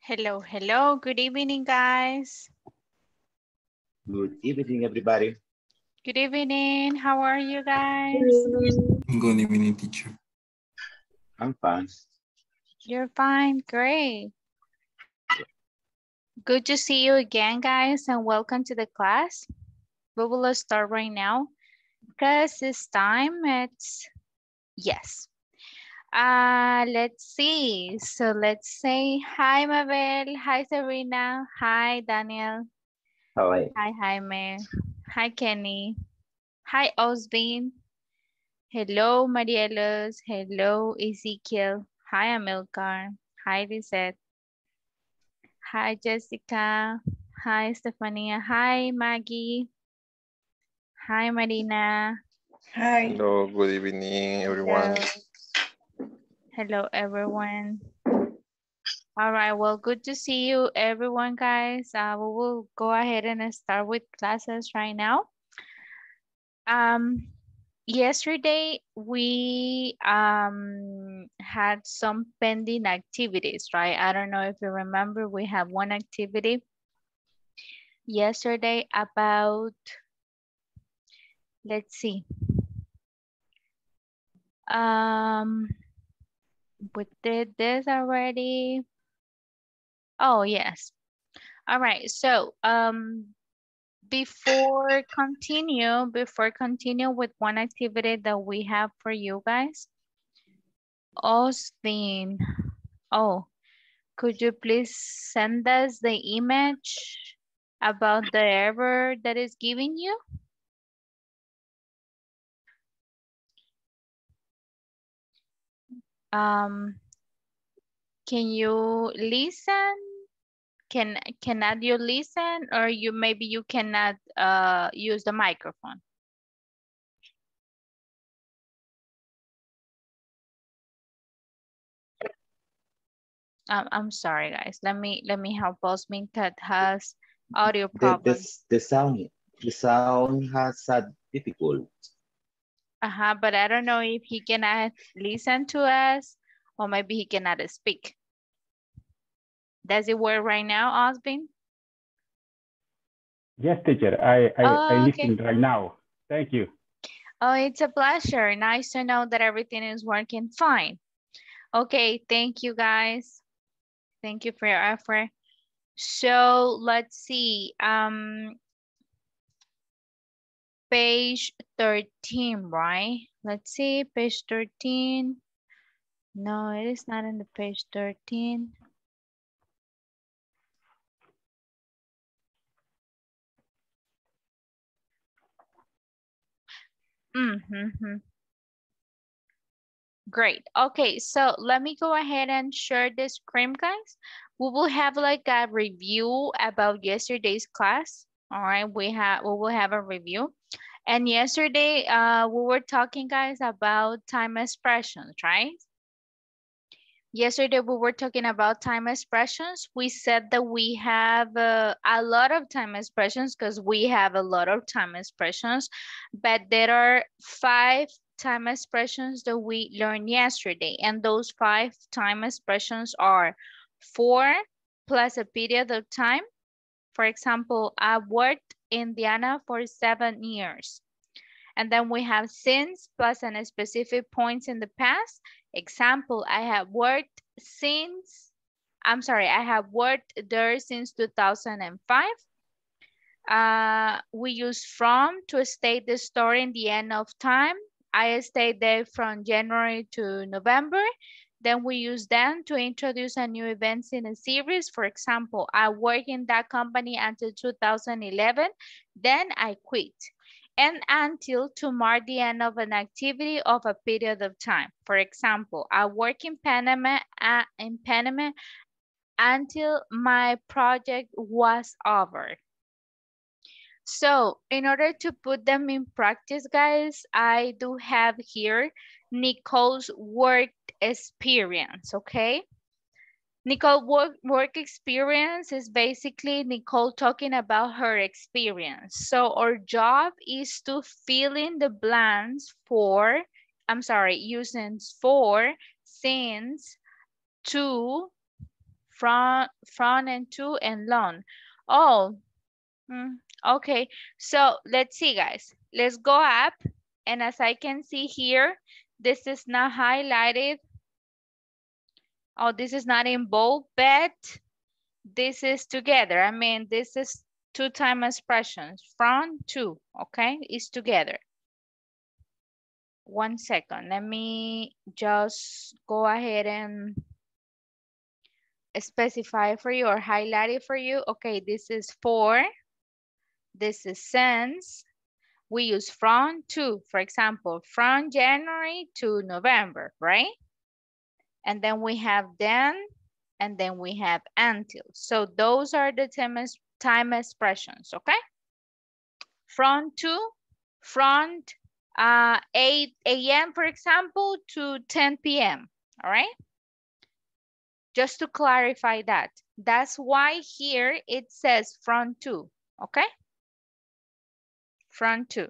Hello, hello. Good evening, guys. Good evening, everybody. Good evening. How are you guys? Good evening, teacher. I'm fine. You're fine. Great. Good to see you again, guys, and welcome to the class. We will start right now because this time. It's, yes. Uh, let's see. So let's say hi, Mabel. Hi, Sabrina. Hi, Daniel. Hi. Hi, Jaime. Hi, Kenny. Hi, Osbin. Hello, Marielos. Hello, Ezekiel. Hi, Amilcar. Hi, Lisette. Hi, Jessica. Hi, Stefania. Hi, Maggie. Hi, Marina. Hi. Hello, good evening, everyone. Hello. Hello, everyone. All right, well, good to see you, everyone, guys. Uh, we will go ahead and start with classes right now. Um, yesterday, we um, had some pending activities, right? I don't know if you remember, we have one activity yesterday about, let's see. Um, we did this already. Oh, yes. All right, so um, before continue, before continue with one activity that we have for you guys, Austin, oh, could you please send us the image about the error that is giving you? Um, can you listen? Can cannot you listen or you maybe you cannot uh, use the microphone? Um, I'm sorry guys. Let me let me help Osbin that has audio The, the, the sound, the sound has a difficult. Uh-huh, but I don't know if he cannot listen to us or maybe he cannot speak. Does it work right now, Osbin? Yes, teacher. I I, Oh, I okay. listen right now. Thank you. Oh, it's a pleasure. Nice to know that everything is working fine. Okay, thank you guys. Thank you for your effort. So let's see. Um, page 13, right? Let's see, page 13. No, it is not in the page 13. Mm-hmm. Great. Okay, so let me go ahead and share the screen, guys. We will have like a review about yesterday's class. All right, we have we will have a review. And yesterday, uh, we were talking, guys, about time expressions, right? Yesterday, we were talking about time expressions. We said that we have uh, a lot of time expressions because we have a lot of time expressions, but there are five time expressions that we learned yesterday. And those five time expressions are for plus a period of time. For example, I worked in Diana for seven years. And then we have since plus an specific points in the past. Example, I have worked since, I'm sorry, I have worked there since 2005. Uh, we use from to state the story in the end of time. I stayed there from January to November. Then we use them to introduce a new events in a series. For example, I work in that company until 2011. Then I quit. And until to mark the end of an activity of a period of time. For example, I work in Panama, uh, in Panama until my project was over. So in order to put them in practice, guys, I do have here Nicole's work experience, okay? Nicole work, work experience is basically Nicole talking about her experience. So our job is to fill in the blanks for, I'm sorry, using for, since, to, From, from and to and long. Oh, mm, okay. So let's see, guys. Let's go up. And as I can see here, this is not highlighted. Oh, this is not in bold, but this is together. I mean, this is two time expressions. From, to, okay? It's together. One second. Let me just go ahead and specify for you or highlight it for you. Okay, this is for, this is since. We use from to, for example, from January to November, right? And then we have then, and then we have until. So those are the time, time expressions, okay? From to, from uh, 8 a.m., for example, to 10 p.m., all right? Just to clarify that. That's why here it says from to, okay? From to.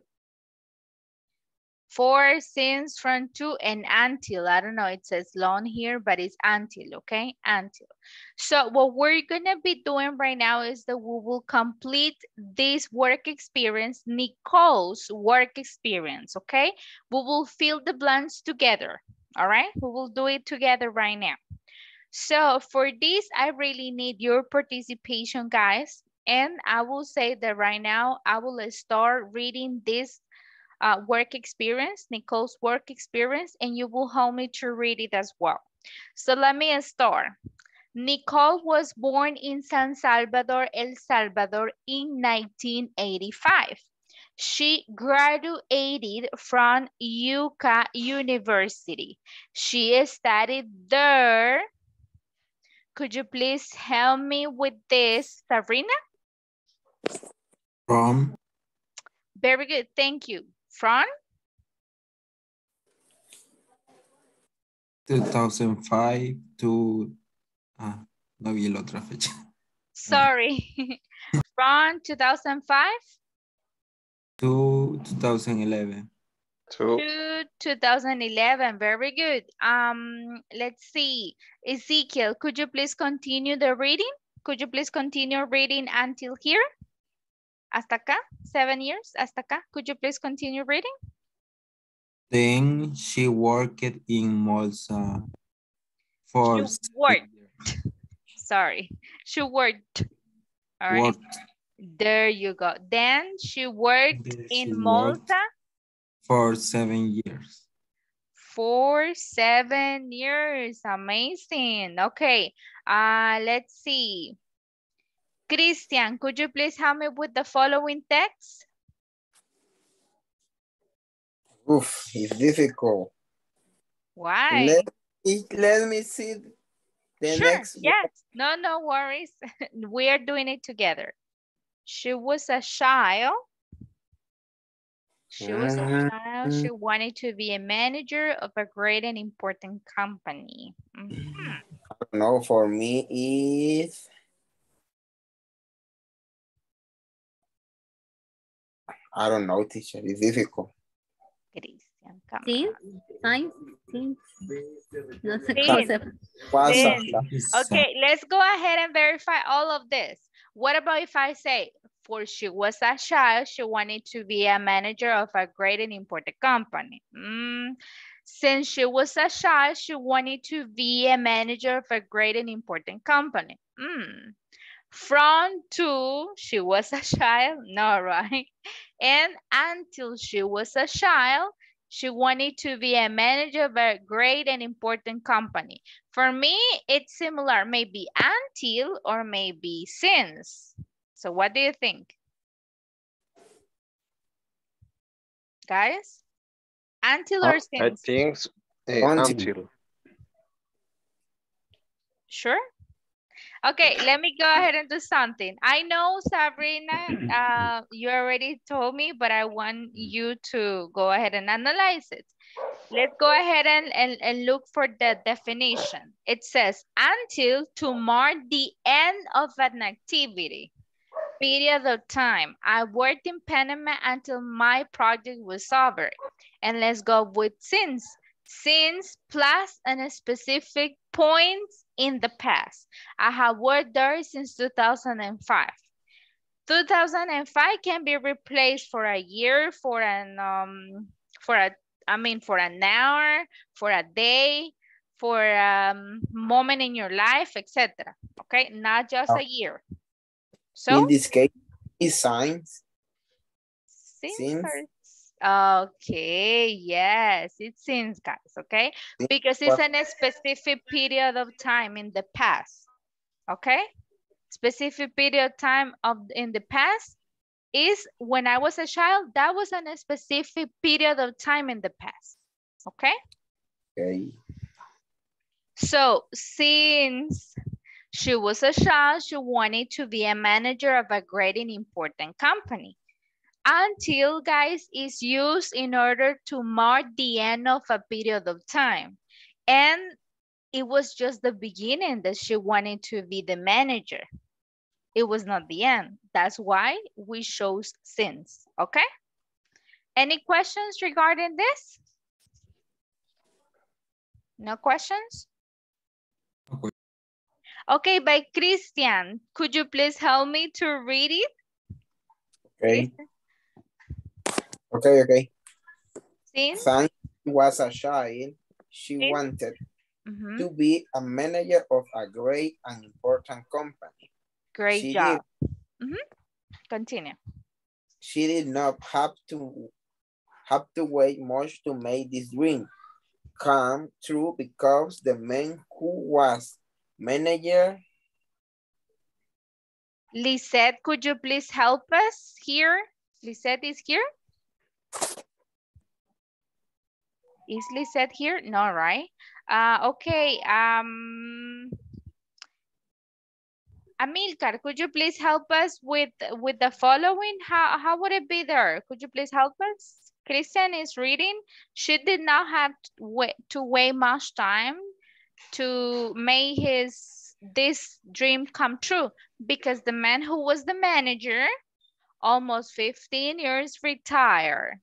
For, since, from to, and until. I don't know, it says long here, but it's until, okay? Until. So what we're gonna be doing right now is that we will complete this work experience, Nicole's work experience, okay? We will fill the blanks together, all right? We will do it together right now. So for this, I really need your participation, guys. And I will say that right now, I will start reading this uh, work experience, Nicole's work experience, and you will help me to read it as well. So let me start. Nicole was born in San Salvador, El Salvador in 1985. She graduated from UCA University. She studied there could you please help me with this, Sabrina? From Very good, thank you. From? 2005 to... Ah, no vi la otra fecha. Sorry. From 2005 To 2011. Two. to 2011. Very good. Um, let's see. Ezekiel, could you please continue the reading? Could you please continue reading until here? Hasta acá, seven years, hasta acá. Could you please continue reading? Then she worked in Malta for She worked. Sorry, she worked. All right, Worked there you go. Then she worked Then she in worked. Malta for seven years. for seven years. Amazing. Okay, uh, let's see. Christian, could you please help me with the following text? Oof, it's difficult. Why? Let me, let me see the sure, next yes. No, no worries. we are doing it together. She was a child. She was a Mhm. child. She wanted to be a manager of a great and important company. Mhm. No, for me is I don't know, teacher. It's difficult. Christian, come Sí, on. Science. No sé Sí. cómo se... Pasa. Okay, let's go ahead and verify all of this. What about if I say, for she was a child, she wanted to be a manager of a great and important company. Mm, Since she was a child, she wanted to be a manager of a great and important company. Mm. From to, she was a child, no, right? And until she was a child, she wanted to be a manager of a great and important company. For me, it's similar, maybe until or maybe since. So what do you think? Guys? Until or I since? think uh, Until. until. Sure? Okay, let me go ahead and do something. I know, Sabrina, uh, you already told me, but I want you to go ahead and analyze it. Let's go ahead and, and, and look for the definition. It says, until to mark the end of an activity. Period of time. I worked in Panama until my project was over. And let's go with since. Since plus a specific point in the past. I have worked there since 2005. 2005 can be replaced for a year, for an um, for a I mean for an hour, for a day, for a um, moment in your life, etc. Okay, not just Oh. a year. So In this case, is signs. since since. Okay, yes, it seems, guys, okay? Because it's in a specific period of time in the past, okay? Specific period of time of in the past is when I was a child, that was in a specific period of time in the past, okay? Okay. So since she was a child, she wanted to be a manager of a great and important company. Until, guys, is used in order to mark the end of a period of time. And it was just the beginning that she wanted to be the manager. It was not the end. That's why we chose since, okay? Any questions regarding this? No questions? Okay. Okay, by Christian, could you please help me to read it? Okay. Okay, okay. Since, was a child, she Since- wanted Mhm, to be a manager of a great and important company. great she job. Mhm, Continue. She did not have to have to wait much to make this dream come true because the man who was manager Lisette, could you please help us here? Lisette is here? Is said here? No, right? Uh, okay, um, Amilcar, could you please help us with, with the following? How, how would it be there? Could you please help us? Christian is reading. She did not have to wait much time to make his, this dream come true because the man who was the manager, almost 15 years retired.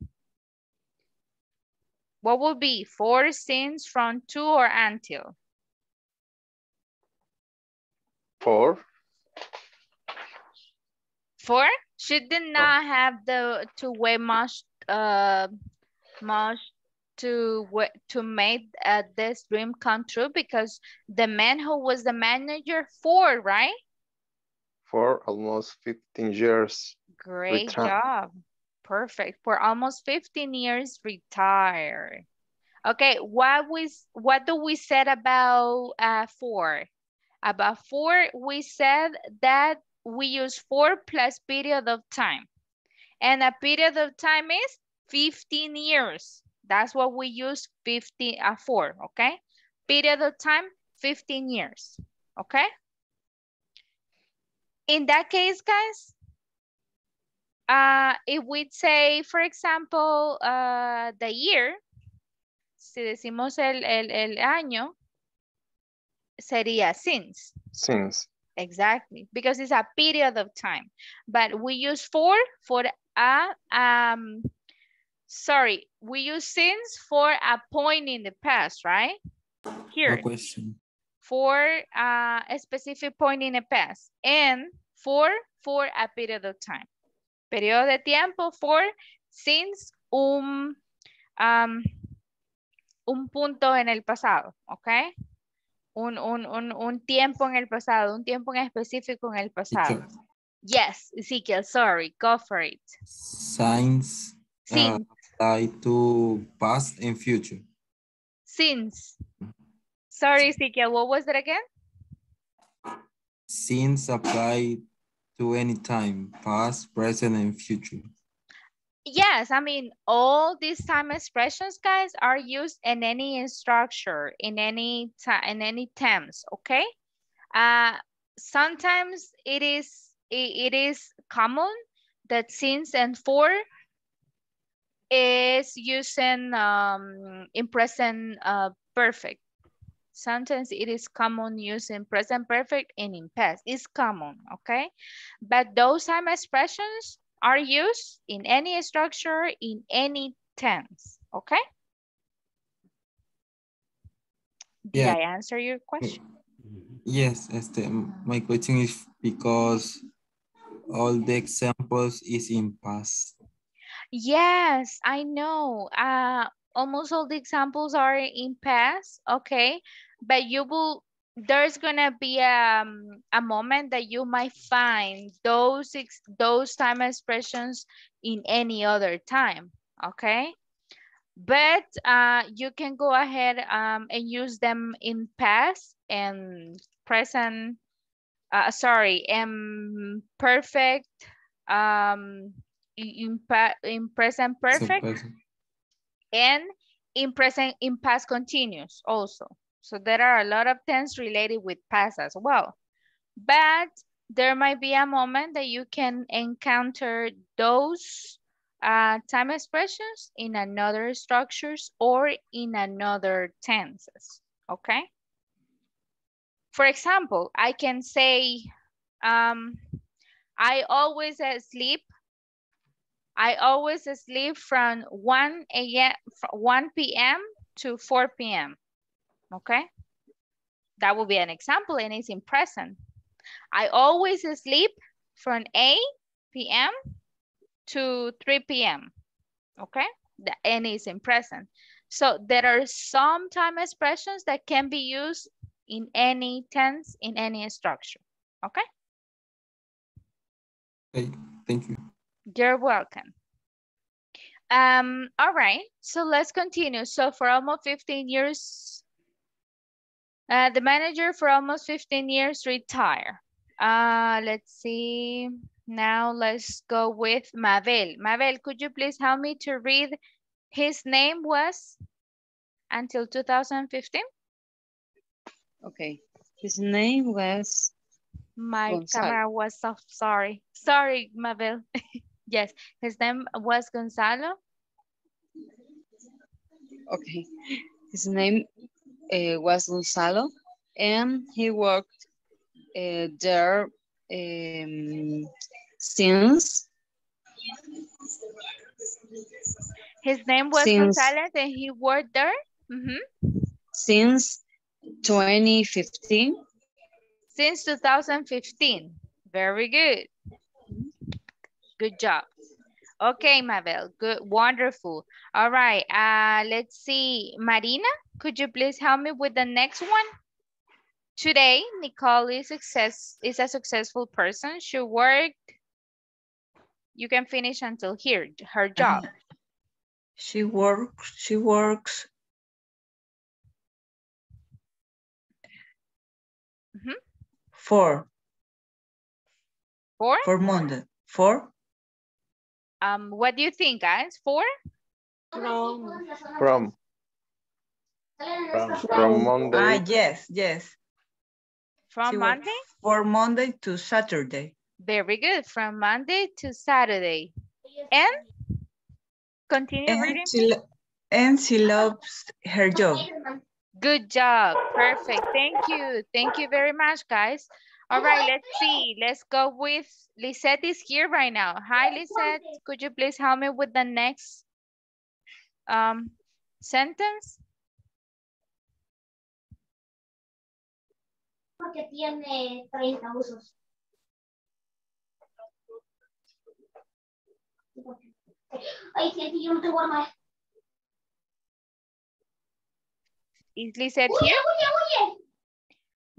What will be four scenes from to or until? Four. Four? She did not have the to wait much uh much to wait to make uh, this dream come true because the man who was the manager four, right? For almost 15 years. Great Retire- job. Perfect. For almost 15 years retired. Okay, what we what do we said about uh four? About four, we said that we use four plus period of time. And a period of time is 15 years. That's what we use 15 uh, for, okay? Period of time, 15 years, okay? In that case, guys, uh, if we say, for example, uh, the year, si decimos el, el, el año, sería since. Since. Exactly, because it's a period of time. But we use for for a um sorry, we use since for a point in the past, right? Here. No Here, question. for uh, a specific point in the past, and for for a period of time. Periodo de tiempo for since un um, un punto en el pasado, ¿ok? Un, un, un, un tiempo en el pasado, un tiempo en específico en el pasado. Yes, Ezekiel, sorry, go for it. Signs uh, Since, apply to past and future. since. Sorry, Ezekiel, what was it again? Since apply to any time, past, present, and future. Yes, I mean, all these time expressions, guys, are used in any structure, in any time, in any tense, okay? Uh, sometimes it is it, it is common that since and for is using um, in present uh, perfect. Sometimes it is common using present perfect and in past. It's common, okay? But those time expressions are used in any structure, in any tense, okay? Did Yeah. I answer your question? Yes, este, my question is because all the examples is in past. Yes, I know. Uh, almost all the examples are in past, okay? But you will, there's gonna be um, a moment that you might find those ex those time expressions in any other time, okay? But uh, you can go ahead um, and use them in past and present, uh, sorry, and perfect, um, in, in present So perfect present. And in present in past continuous also. So there are a lot of tense related with past as well. But there might be a moment that you can encounter those uh, time expressions in another structures or in another tenses, okay? For example, I can say, um, I always sleep I always sleep from 1 a.m. 1 p.m. to 4 p.m. Okay? That will be an example and it's in present. I always sleep from 8 p.m. to 3 p.m. Okay? The N is in present. So there are some time expressions that can be used in any tense, in any structure. Okay? Okay, thank you. You're welcome. Um, all right, so let's continue. So for almost 15 years, uh, the manager for almost 15 years retired. Uh, let's see. Now let's go with Mabel. Mabel, could you please help me to read his name was until 2015? Okay. His name was My Gonzalo. camera was off, sorry. Sorry, Mabel. yes, his name was Gonzalo. okay. His name uh, was Gonzalo, and he worked uh, there um, since His name was Since- Gonzalez and he worked there? Mhm. since 2015. Since 2015. Very good. Good job. Okay, Mabel. Good, wonderful. All right. Uh, let's see. Marina, could you please help me with the next one? Today, Nicole is success is a successful person. She worked. You can finish until here. Her job. She works, she works. Mhm. For, For for Monday, for, um, what do you think, guys? For From, From, From, from ah, Monday, yes, yes. from She Monday? For Monday to Saturday. Very good. From Monday to Saturday. And continue And reading. she, and she loves her job. Good job. Perfect. Thank you. Thank you very much, guys. All right, let's see. Let's go with Lisette is here right now. Hi, Lisette. Could you please help me with the next um, sentence? porque tiene 30 usos. Ay, sí, yo no tengo arma. Is Lisette here?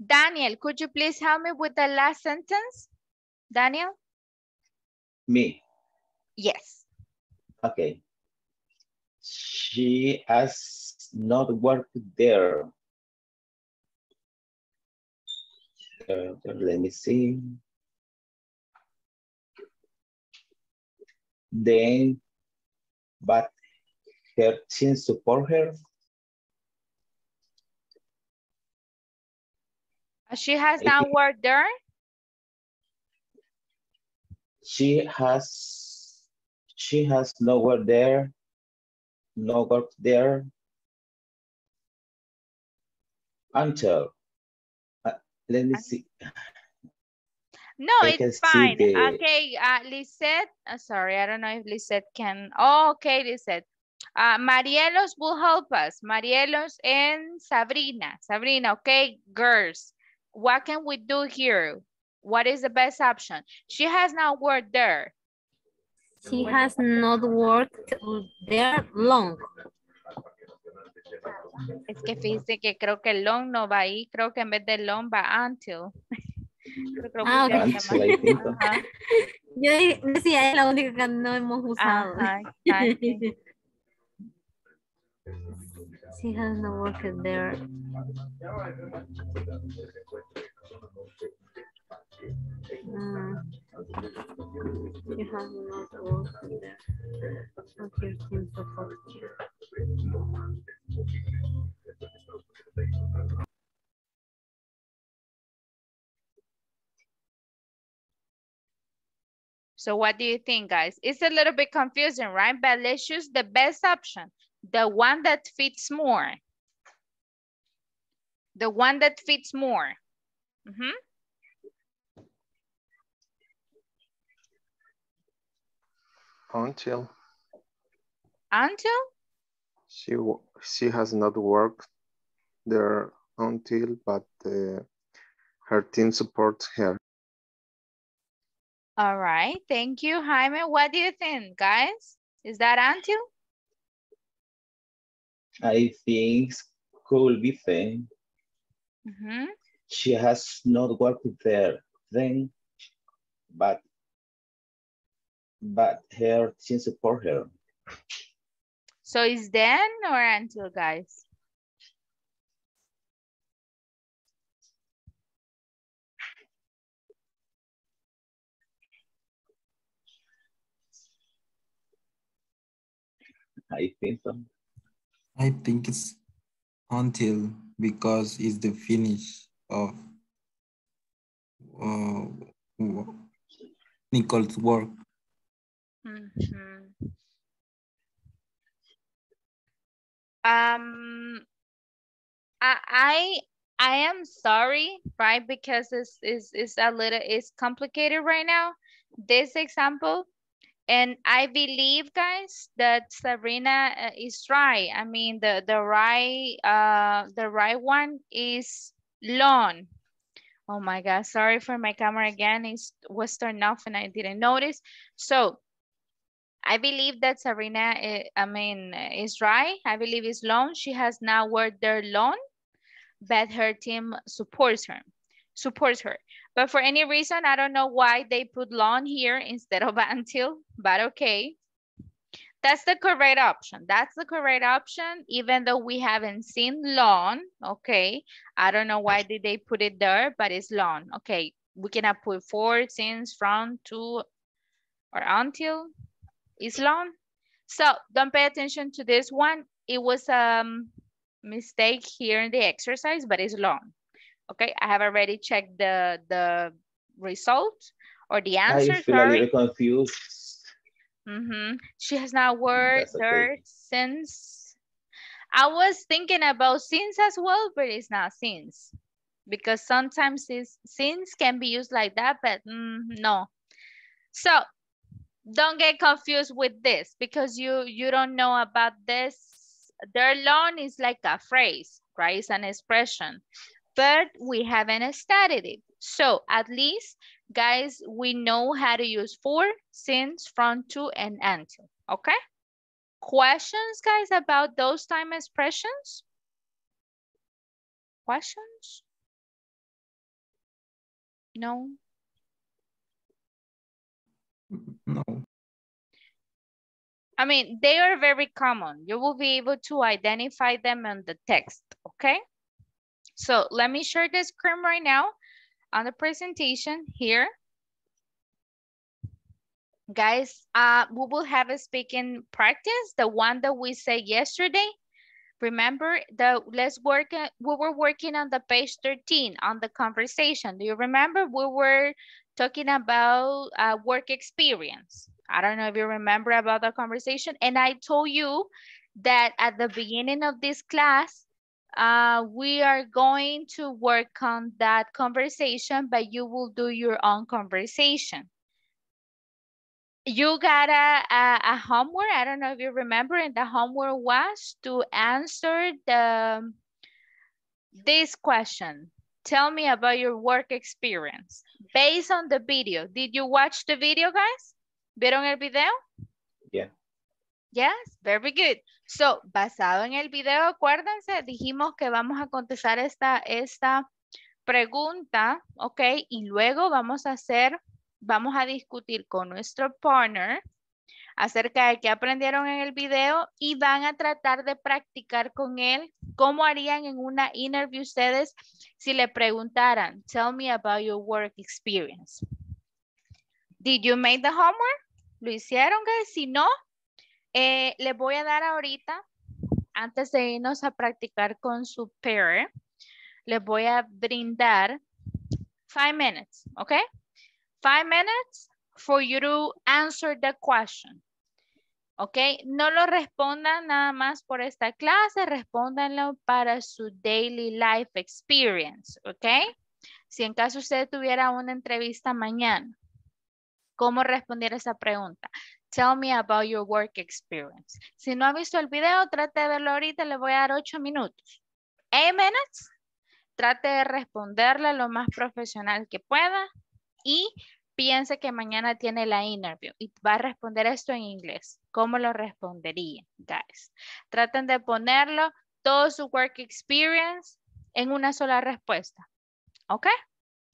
Daniel, could you please help me with the last sentence? Daniel? me. Yes. Okay. She has not worked there. Uh, let me see. Then, but her team support her. She has I now worked there. She has, she has no work there, no work there until, uh, let me see. No, I it's fine. the- Okay, uh, Lisette, uh, sorry, I don't know if Lisette can, oh, okay, Lisette. Uh, Marielos will help us. Marielos and Sabrina. Sabrina, okay, girls. What can we do here? What is the best option? She has not worked there. She has not worked there long. Es que fíjese que creo que long no va ahí. Creo que en vez de long va until. Creo que lo Ah, ok. Until, I think so. Ajá. Yo de- decía, es la única que no hemos usado. Ajá, exacto. She has not worked there. Mm. She has not worked there. 13th of October. So what do you think, guys? It's a little bit confusing, right? But let's choose the best option, the one that fits more. The one that fits more. Mm -hmm. Until Until? she she has not worked there until, but uh, her team supports her. All right, thank you, Jaime. What do you think, guys? Is that until? I think could be then. Mhm. She has not worked there then, but but her team support her. So is then or until, guys? I think so. I think it's until because it's the finish of uh, Nicole's work. Mhm. Um, I, I am sorry, right? Because it's is is a little it's complicated right now. This example, and I believe, guys, that Sabrina uh, is right. I mean, the the right uh the right one is lawn. Oh my God, sorry for my camera again. It was turned off and I didn't notice. So I believe that Sabrina, eh, I mean, eh, is right. I believe it's loan. She has now worked their loan, but her team supports her, supports her. But for any reason, I don't know why they put long here instead of until, but okay. That's the correct option. That's the correct option, even though we haven't seen long, okay? I don't know why did they put it there, but it's long, Okay, we cannot put for, since, from, to, or until is long. So don't pay attention to this one. It was a um, mistake here in the exercise, but it's long. Okay, I have already checked the, the result or the answer, I feel a sorry. little confused. Mm-hmm. She has not worked okay. there since. I was thinking about since as well, but it's not since. Because sometimes it's, since can be used like that, but mm, no. So don't get confused with this because you you don't know about this. Their loan is like a phrase, right? It's an expression, but we haven't studied it. So at least, guys, we know how to use for, since, from, to, and until. Okay? Questions, guys, about those time expressions? Questions? No? No. I mean, they are very common. You will be able to identify them in the text, okay? So let me share the screen right now on the presentation here. Guys, uh, we will have a speaking practice, the one that we said yesterday. Remember the let's work, uh, we were working on the page 13 on the conversation. Do you remember we were talking about uh, work experience? I don't know if you remember about the conversation. And I told you that at the beginning of this class, uh, we are going to work on that conversation, but you will do your own conversation. you got a, a, a homework. I don't know if you remember, and the homework was to answer the this question. Tell me about your work experience based on the video. Did you watch the video, guys? ¿Vieron el video? Yeah. Yes, very good. So, basado en el video, acuérdense, dijimos que vamos a contestar esta, esta pregunta, ¿ok? Y luego vamos a hacer, vamos a discutir con nuestro partner acerca de qué aprendieron en el video y van a tratar de practicar con él cómo harían en una interview ustedes si le preguntaran, tell me about your work experience. Did you make the homework? ¿Lo hicieron? guys? Si no, eh, les voy a dar ahorita, antes de irnos a practicar con su pair, les voy a brindar five minutes, ¿ok? Five minutes for you to answer the question. ¿Ok? No lo respondan nada más por esta clase, respóndanlo para su daily life experience, ¿ok? Si en caso usted tuviera una entrevista mañana, ¿cómo responder esa pregunta? Tell me about your work experience. Si no ha visto el video, trate de verlo ahorita, le voy a dar ocho minutos. Eight minutes. Trate de responderle lo más profesional que pueda y piense que mañana tiene la interview y va a responder esto en inglés. ¿Cómo lo respondería, guys? Traten de ponerlo todo su work experience en una sola respuesta. ¿Ok?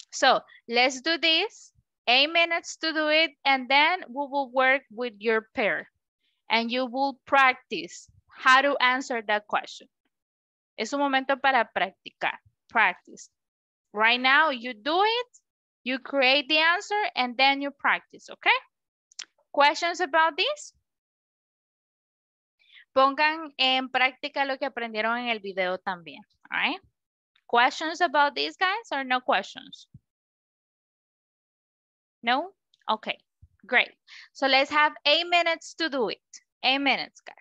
So, let's do this. Eight minutes to do it and then we will work with your pair and you will practice how to answer that question. Es un momento para practicar. Practice. Right now, you do it You create the answer and then you practice, okay? Questions about this? Pongan en práctica lo que aprendieron en el video también, all right? Questions about these guys or no questions? No? Okay, great. So let's have eight minutes to do it. Eight minutes, guys.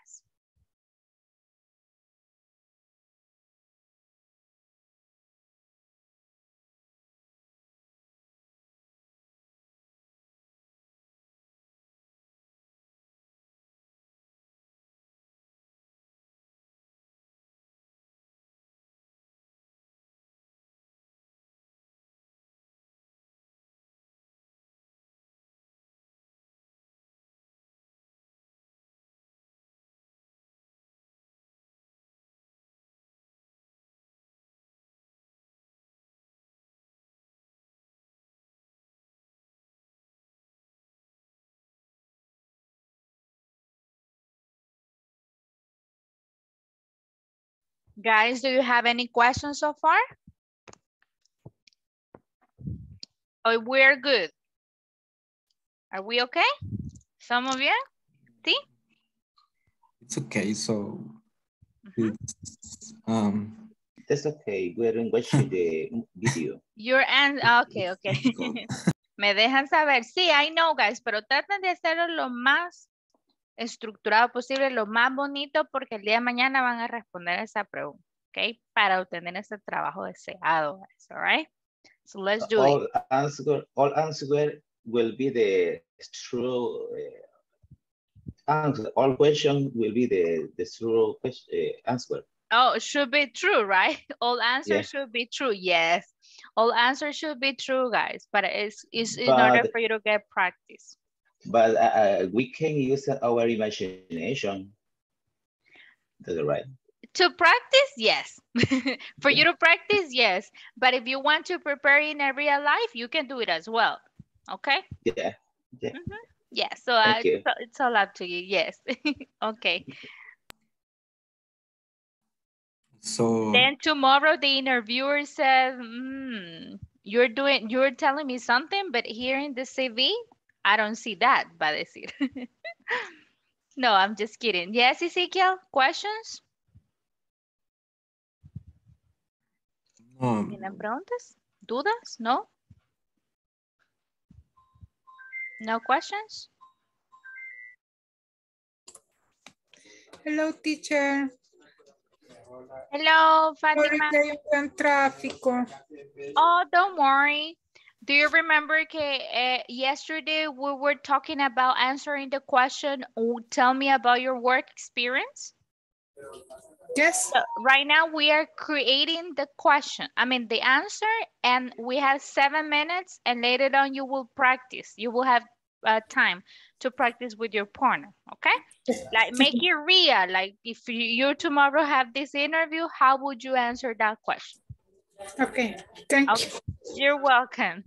Guys, do you have any questions so far? Oh, we're good. Are we okay? ¿Estamos bien? ¿Sí? It's okay, so it's, um, That's okay. We're watching the video. Your answer, okay, okay. Me dejan saber. Sí, I know, guys, pero traten de hacerlo lo más estructurado posible, lo más bonito, porque el día de mañana van a responder esa pregunta, ¿ok? Para obtener ese trabajo deseado, guys, all right? So let's do all it. answer, all answer will be the true uh, answer. All question will be the, the true question, uh, answer. Oh, it should be true, right? All answers Yeah. should be true. Yes. All answers should be true, guys. But it's, it's in order for you to get practice. But uh, uh, we can use our imagination. That's right. To practice, yes. for you to practice, yes. But if you want to prepare in a real life, you can do it as well. Okay? Yeah. Yeah. Yeah, so uh, Thank it's, it's all up to you. Yes. okay. so Then tomorrow the interviewer says, hmm, you're doing, you're telling me something, but here in the CV, I don't see that, va a decir. no, I'm just kidding. Yes, Ezekiel, questions? no, ¿Tienen preguntas? ¿Dudas? No? No questions? Hello, teacher. Hello, Fatima. que hay un gran tráfico. Oh, don't worry. Do you remember que uh, yesterday we were talking about answering the question, "Oh, tell me about your work experience? Yes. So right now we are creating the question, I mean the answer, and we have seven minutes and later on you will practice. You will have uh, time to practice with your partner, okay? Like make it real, like if you, you tomorrow have this interview, how would you answer that question? Okay. Thank you. You're welcome.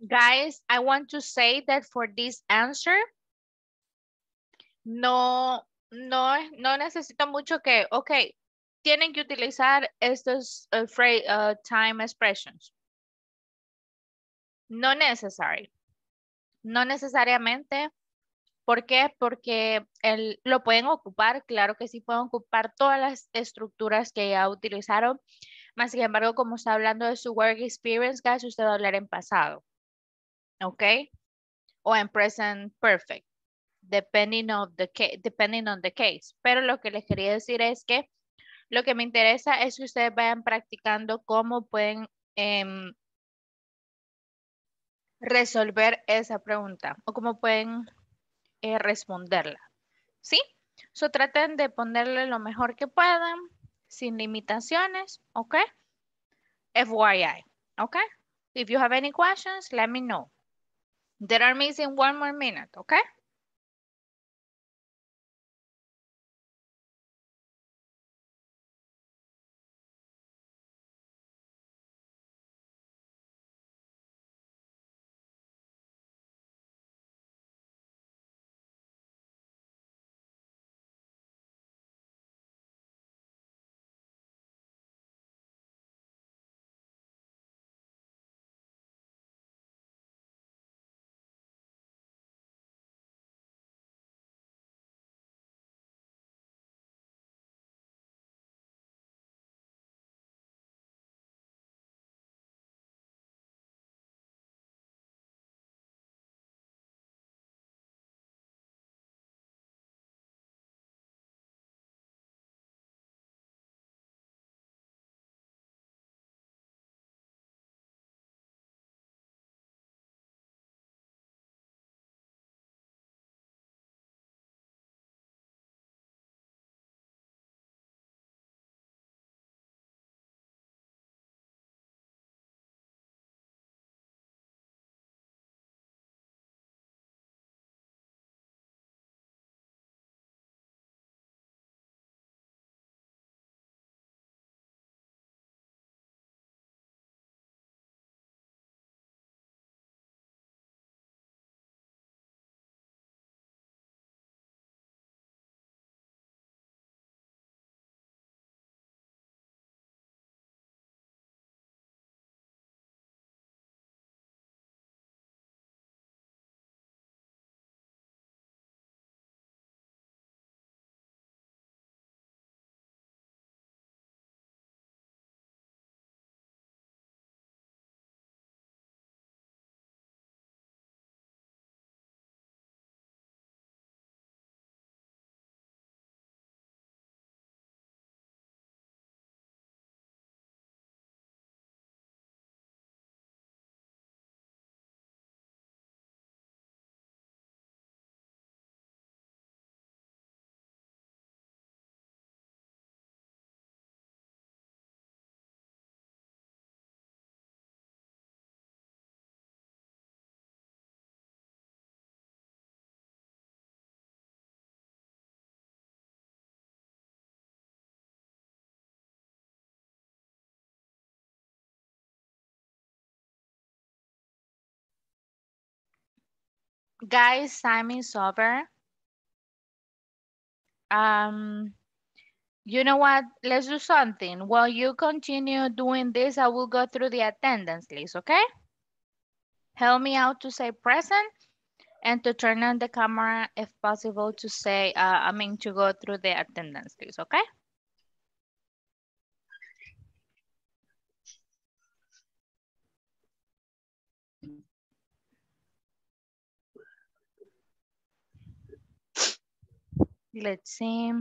Guys, I want to say that for this answer, no, no, no necesito mucho que, ok, tienen que utilizar estos uh, uh, time expressions. No necessary. No necesariamente. ¿Por qué? Porque el, lo pueden ocupar, claro que sí pueden ocupar todas las estructuras que ya utilizaron. Más sin embargo, como está hablando de su work experience, guys, usted va a hablar en pasado. ¿Ok? O en present perfect. Depending, of the depending on the case. Pero lo que les quería decir es que Lo que me interesa es que ustedes vayan practicando cómo pueden em, resolver esa pregunta o cómo pueden eh, responderla. ¿Sí? So traten de ponerle lo mejor que puedan, sin limitaciones, ¿ok? FYI, ¿ok? If you have any questions, let me know. There are missing one more minute, okay? Guys, time is over. Um, you know what? Let's do something. While you continue doing this, I will go through the attendance list, okay? Help me out to say present and to turn on the camera if possible to say, uh, I mean, to go through the attendance list, okay? Let's see.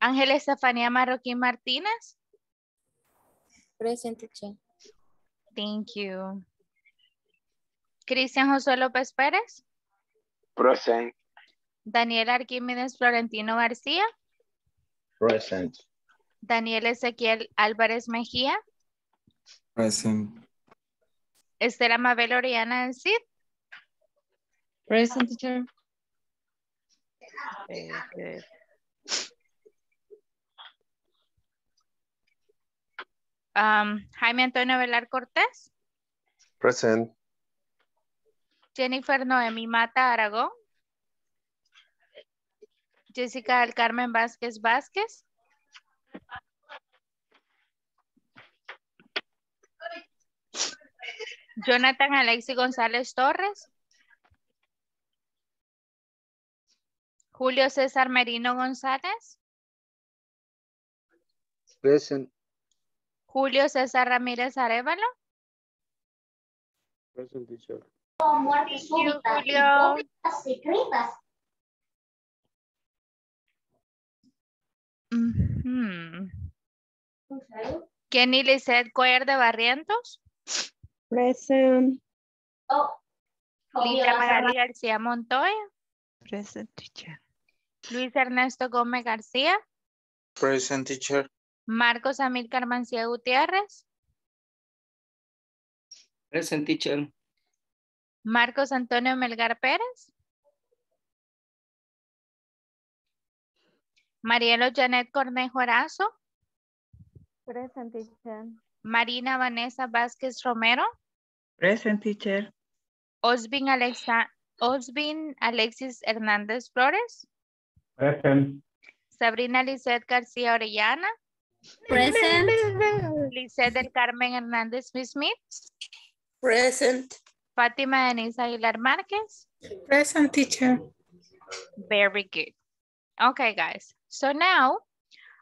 Ángela Estefanía Marroquín Martínez. Present. Thank you. Cristian José López Pérez. Present. Daniel Arquímedes Florentino García. Present. Daniel Ezequiel Álvarez Mejía. Present. Estela Mabel Oriana Cid. Present teacher. Um, Jaime Antonio Velar Cortés. Present. Jennifer Noemi Mata Aragón. Jessica del Carmen Vázquez Vázquez. Jonathan Alexi González Torres. Julio César Merino González. Present. Julio César Ramírez Arevalo. Present teacher. Julio. Secretas. Ujú. Kenny Lizeth Cuellar de Barrientos. Present. Oh, Linda Magali García Montoya. Present teacher. Luis Ernesto Gómez García. Present teacher. Marcos Amílcar Mancía Gutiérrez. Present teacher. Marcos Antonio Melgar Pérez. Marielo Janet Cornejo Erazo. Present teacher. Marina Vanessa Vázquez Romero. Present teacher. Osbin, Alexa, Osbin Alexis Hernández Flores. Present. Sabrina Lizeth García Orellana. Present. Lizeth del Carmen Hernández Smith. Present. Fátima Denise Aguilar Márquez. Present teacher. Very good. Okay, guys. So now,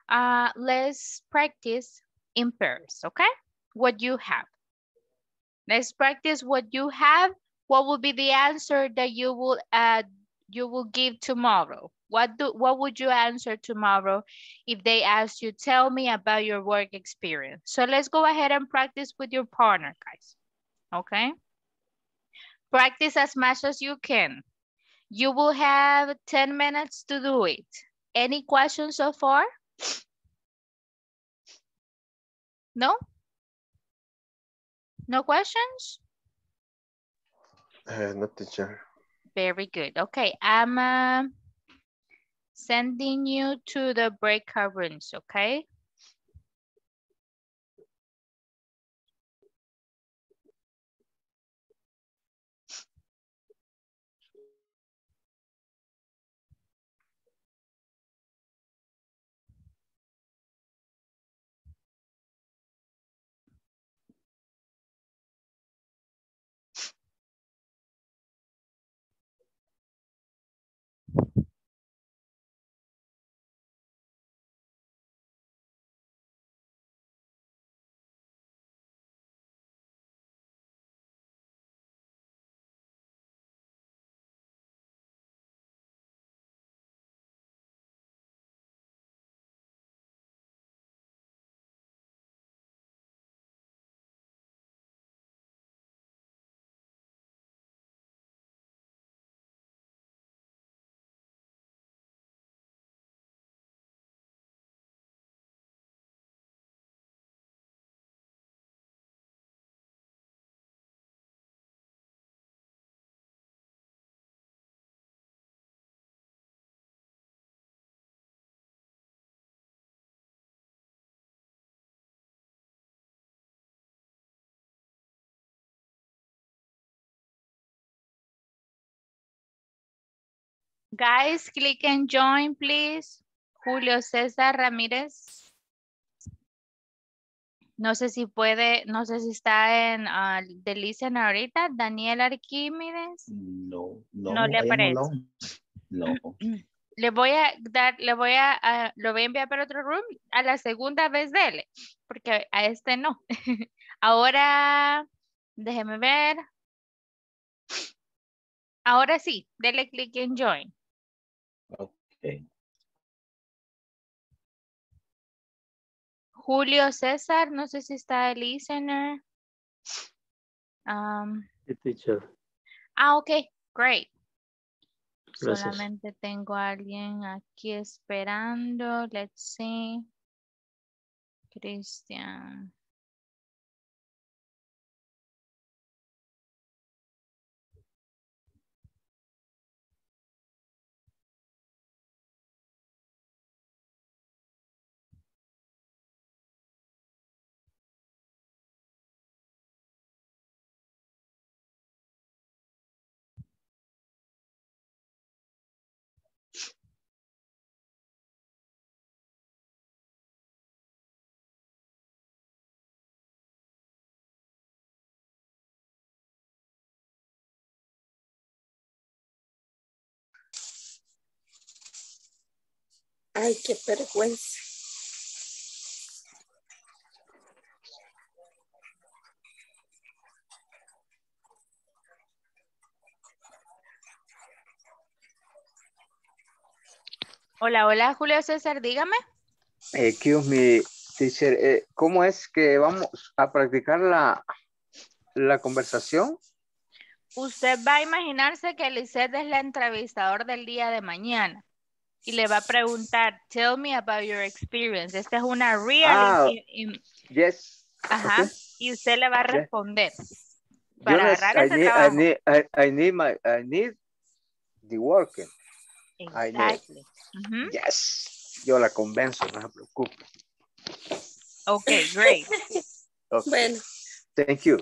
uh, let's practice in pairs, okay? What you have. Let's practice what you have. What will be the answer that you will uh, you will give tomorrow? What do what would you answer tomorrow if they ask you, tell me about your work experience? So let's go ahead and practice with your partner, guys. Okay? Practice as much as you can. You will have 10 minutes to do it. Any questions so far? No? No questions? Uh, no teacher. Very good. Okay, I'm uh, sending you to the breakout rooms, okay? Guys, click and join, please. Julio César Ramírez. No sé si puede, no sé si está en uh, the listener ahorita. Daniel Arquímedes. No, no. No le aparece. No. Le voy a dar, le voy a, lo voy a enviar para otro room a la segunda vez dele, porque a este no. Ahora, déjeme ver. Ahora sí, dele click en join. Okay. Julio César, no sé si está el listener. Um, teacher. ah, ok, great. Gracias. Solamente tengo a alguien aquí esperando. Let's see. Cristian. Ay, qué vergüenza. Hola, hola, Julio César, dígame. Excuse me, teacher, eh, ¿cómo es que vamos a practicar la, la conversación? Usted va a imaginarse que Lisette es la entrevistador del día de mañana y le va a preguntar, tell me about your experience. Esta es una real. Ah, Yes. ajá. okay. Y usted le va a responder. Para agarrar I ese need, I trabajo. need, I, I need my, I need the working. I need. Exactly. Ujú. Yes. Yo la convenzo, no se preocupe. Ok, great. Okay. Bueno, Thank you.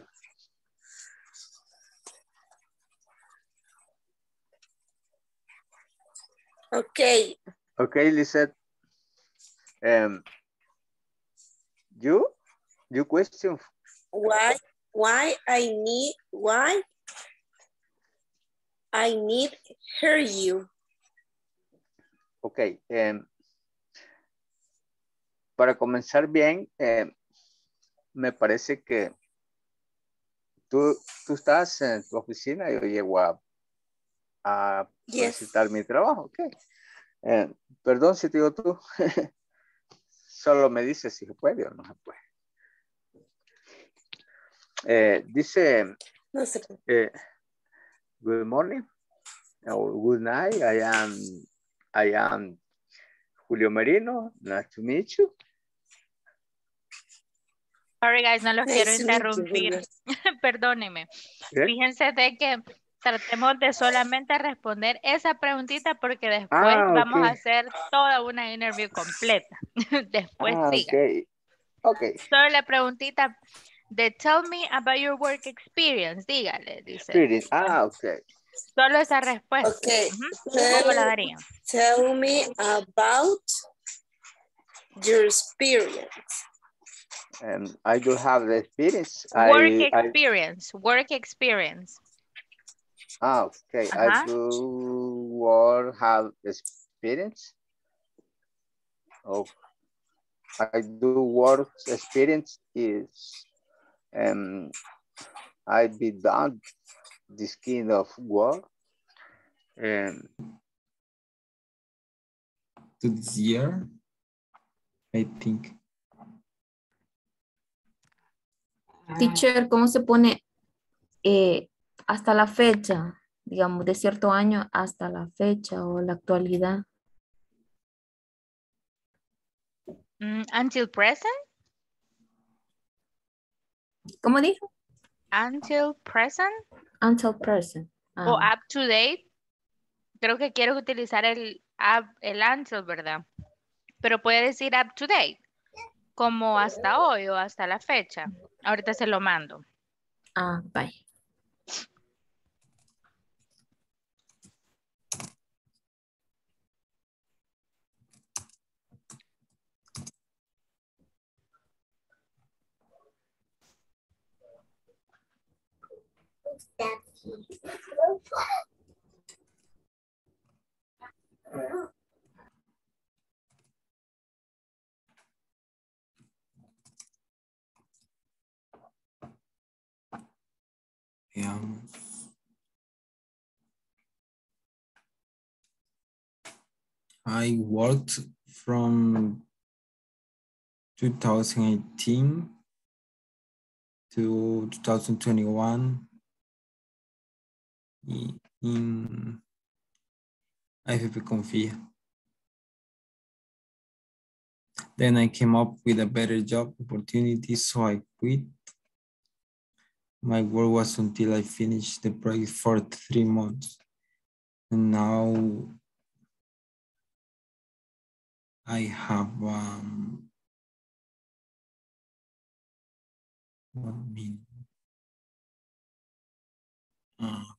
Okay. Okay, Lisette. Um, you, you question. Why, why I need, why I need hear you. Ok. em, para comenzar bien, em, me parece que tú, tú estás en tu oficina y yo llego a, a Yes. solicitar mi trabajo. Ok. Em, perdón si te digo tú. Solo me dices si se puede o no se puede. Eh, dice, No sé. eh, good morning or good night. I am, I am Julio Merino. Nice to meet you. Sorry, guys, no los Nice quiero interrumpir. Perdóneme. ¿Eh? Fíjense de que tratemos de solamente responder esa preguntita porque después Ah, vamos a hacer toda una interview completa. después Ah, siga. ok. Ok. Solo la preguntita de tell me about your work experience. Dígale, dice. Spirit. Ah, ok. Solo esa respuesta. Okay. ¿Cómo la darían? Tell me about your experience. Um, I do have the experience. Work I, I, experience. Work experience. Ah, okay. Ajá. I do work have experience. Oh, I do work experience is um I be done this kind of work. Um, To this year, I think. Teacher, ¿cómo se pone eh, hasta la fecha? Digamos, de cierto año hasta la fecha o la actualidad. Mm, until present. ¿Cómo dijo? Until present. Until present. O Ah, up to date. Creo que quiero utilizar el, up, el until, ¿verdad? Pero puede decir up to date. Como hasta hoy o hasta la fecha. Ahorita se lo mando. ah, bye. Veamos. I worked from 2018 to 2021 in AFP Confia. Then I came up with a better job opportunity, so I quit. My work was until I finished the project for three months. And now I have um, one minute. Ah,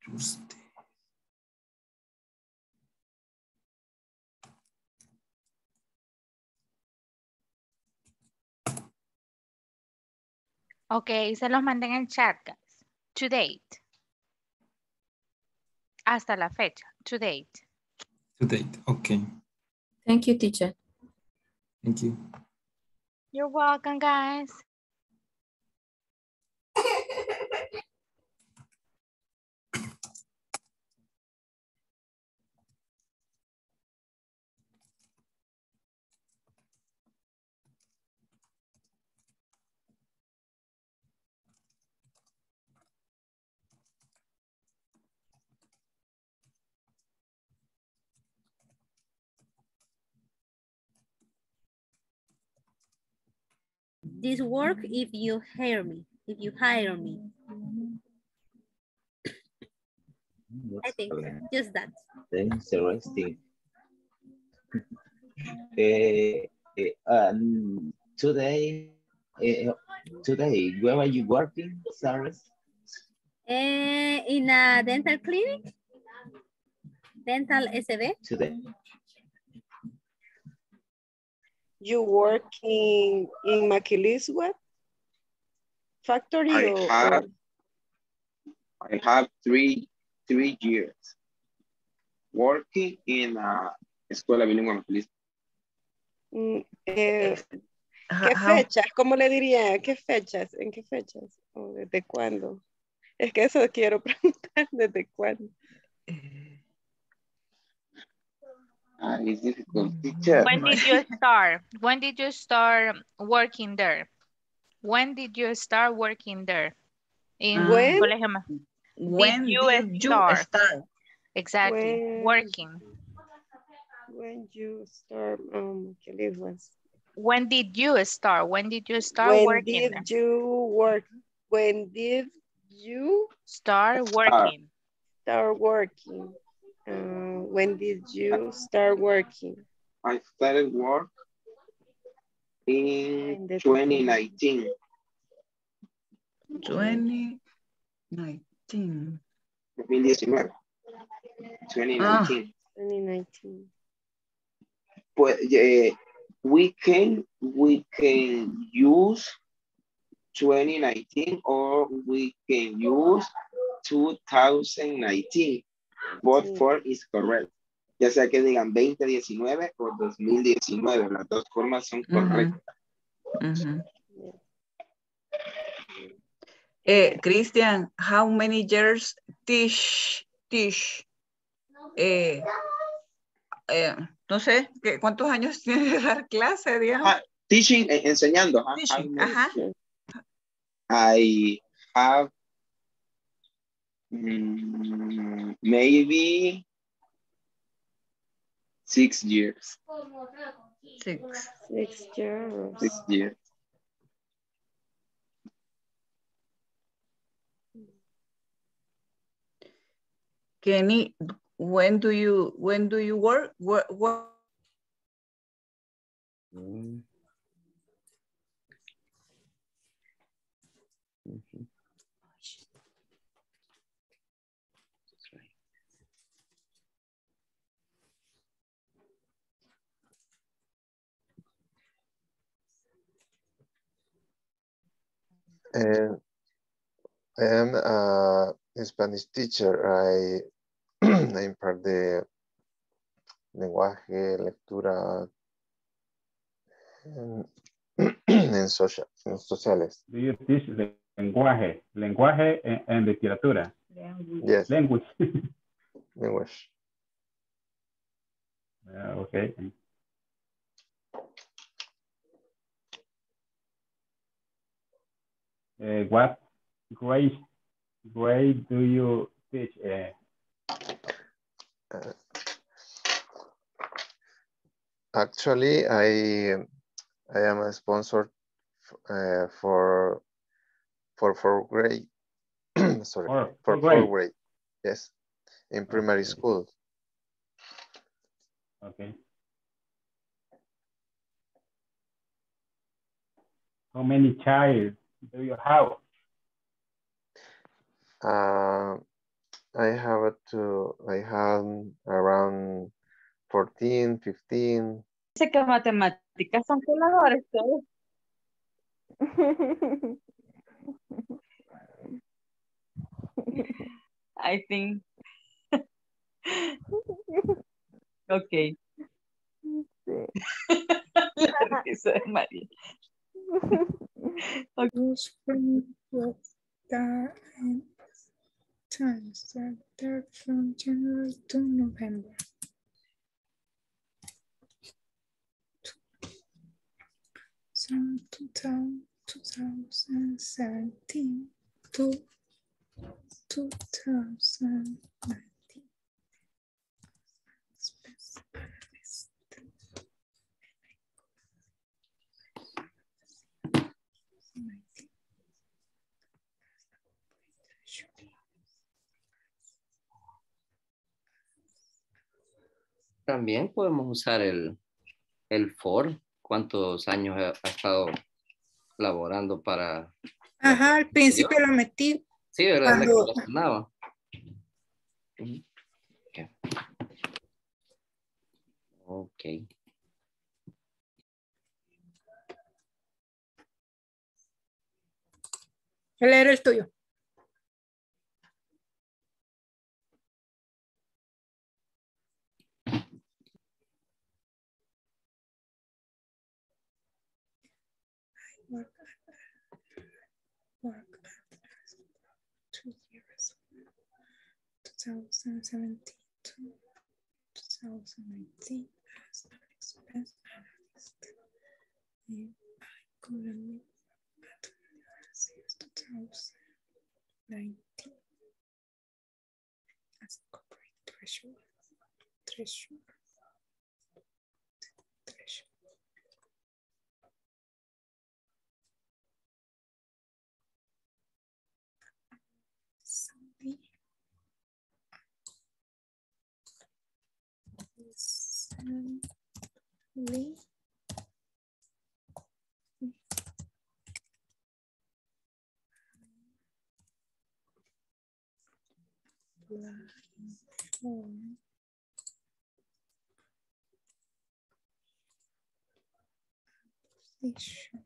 Tuesday. Ok, se los mandé en el chat, guys. To date. Hasta la fecha. To date. To date. Okay. Thank you, teacher. Thank you. You're welcome, guys. This work if you hire me, if you hire me. I think just that. That's Interesting. Eh, um, today, eh, today, where are you working, Sarah? Eh, in a dental clinic, dental SB. Today. You working in Maquilisua factory I or, have I have three three years working in a escuela bilingüe feliz. Mm, eh, ¿Qué fechas? ¿Cómo le diría? ¿Qué fechas? ¿En qué fechas? ¿O desde cuándo? Es que eso quiero preguntar, ¿desde cuándo? Ah, it's difficult, teacher. When did you start? When did you start working there? When did you start working there? In When? Colegio When did you did you start? start? Exactly, When- working. When you start um Maquilisua. When did you start? When did you start When working did there? you work? When did you Start working. start working? Uh, when did you start working? I started work in In the 2019. 2019. 2019. 2019. 2019. Pues, eh, we can we can use 2019 or we can use 2019. Both form is correct. Ya sea que digan 2019 o 2019, las dos formas son correctas. Mhm. Eh, Christian, how many years teach, teach? Eh, eh, no sé, ¿qué- ¿cuántos años tiene de dar clase, digamos? Ah, teaching, eh, enseñando. Teaching, ajá. I have mm, maybe six years. Six. Six years. Six years. Kenny, when do you when do you work? What, what Mm. And I am a Spanish teacher. I, I impart the lenguaje, lectura, en, en, social, en sociales. Do you teach le- lenguaje? Lenguaje en, en literatura. Yes, Language. language. Yeah, okay. Uh, what grade grade do you teach? Uh, Uh, actually, I I am a sponsor uh, for for fourth grade. Sorry, for grade. grade. Yes, in primary Okay. school. okay. How many child do you have? Uh, I have to. I have around 14, 15. Dice que matemáticas son coladores todos. I think. ok. La risa de María. Those from and times that they're from January to November. So 2000, 2017 to 2019. También podemos usar el, el for. ¿Cuántos años ha, ha estado laborando para... Ajá, al principio lo metí. Sí, ¿verdad? Cuando-. Ok. Él era el tuyo. 2017 to 2019 as an expense analyst. And I currently at since 2019 as a corporate. Treasurer. Treasurer. Sunday. Blind. Position.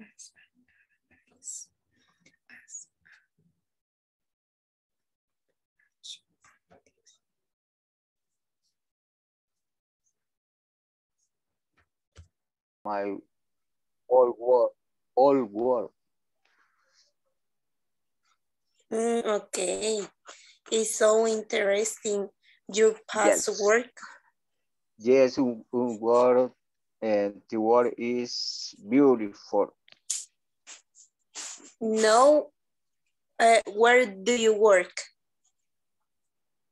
as analyze as My all work, all work. Mm, okay. It's so interesting. Your past Yes. work. Yes, word, and the world is beautiful. No. Uh, where do you work?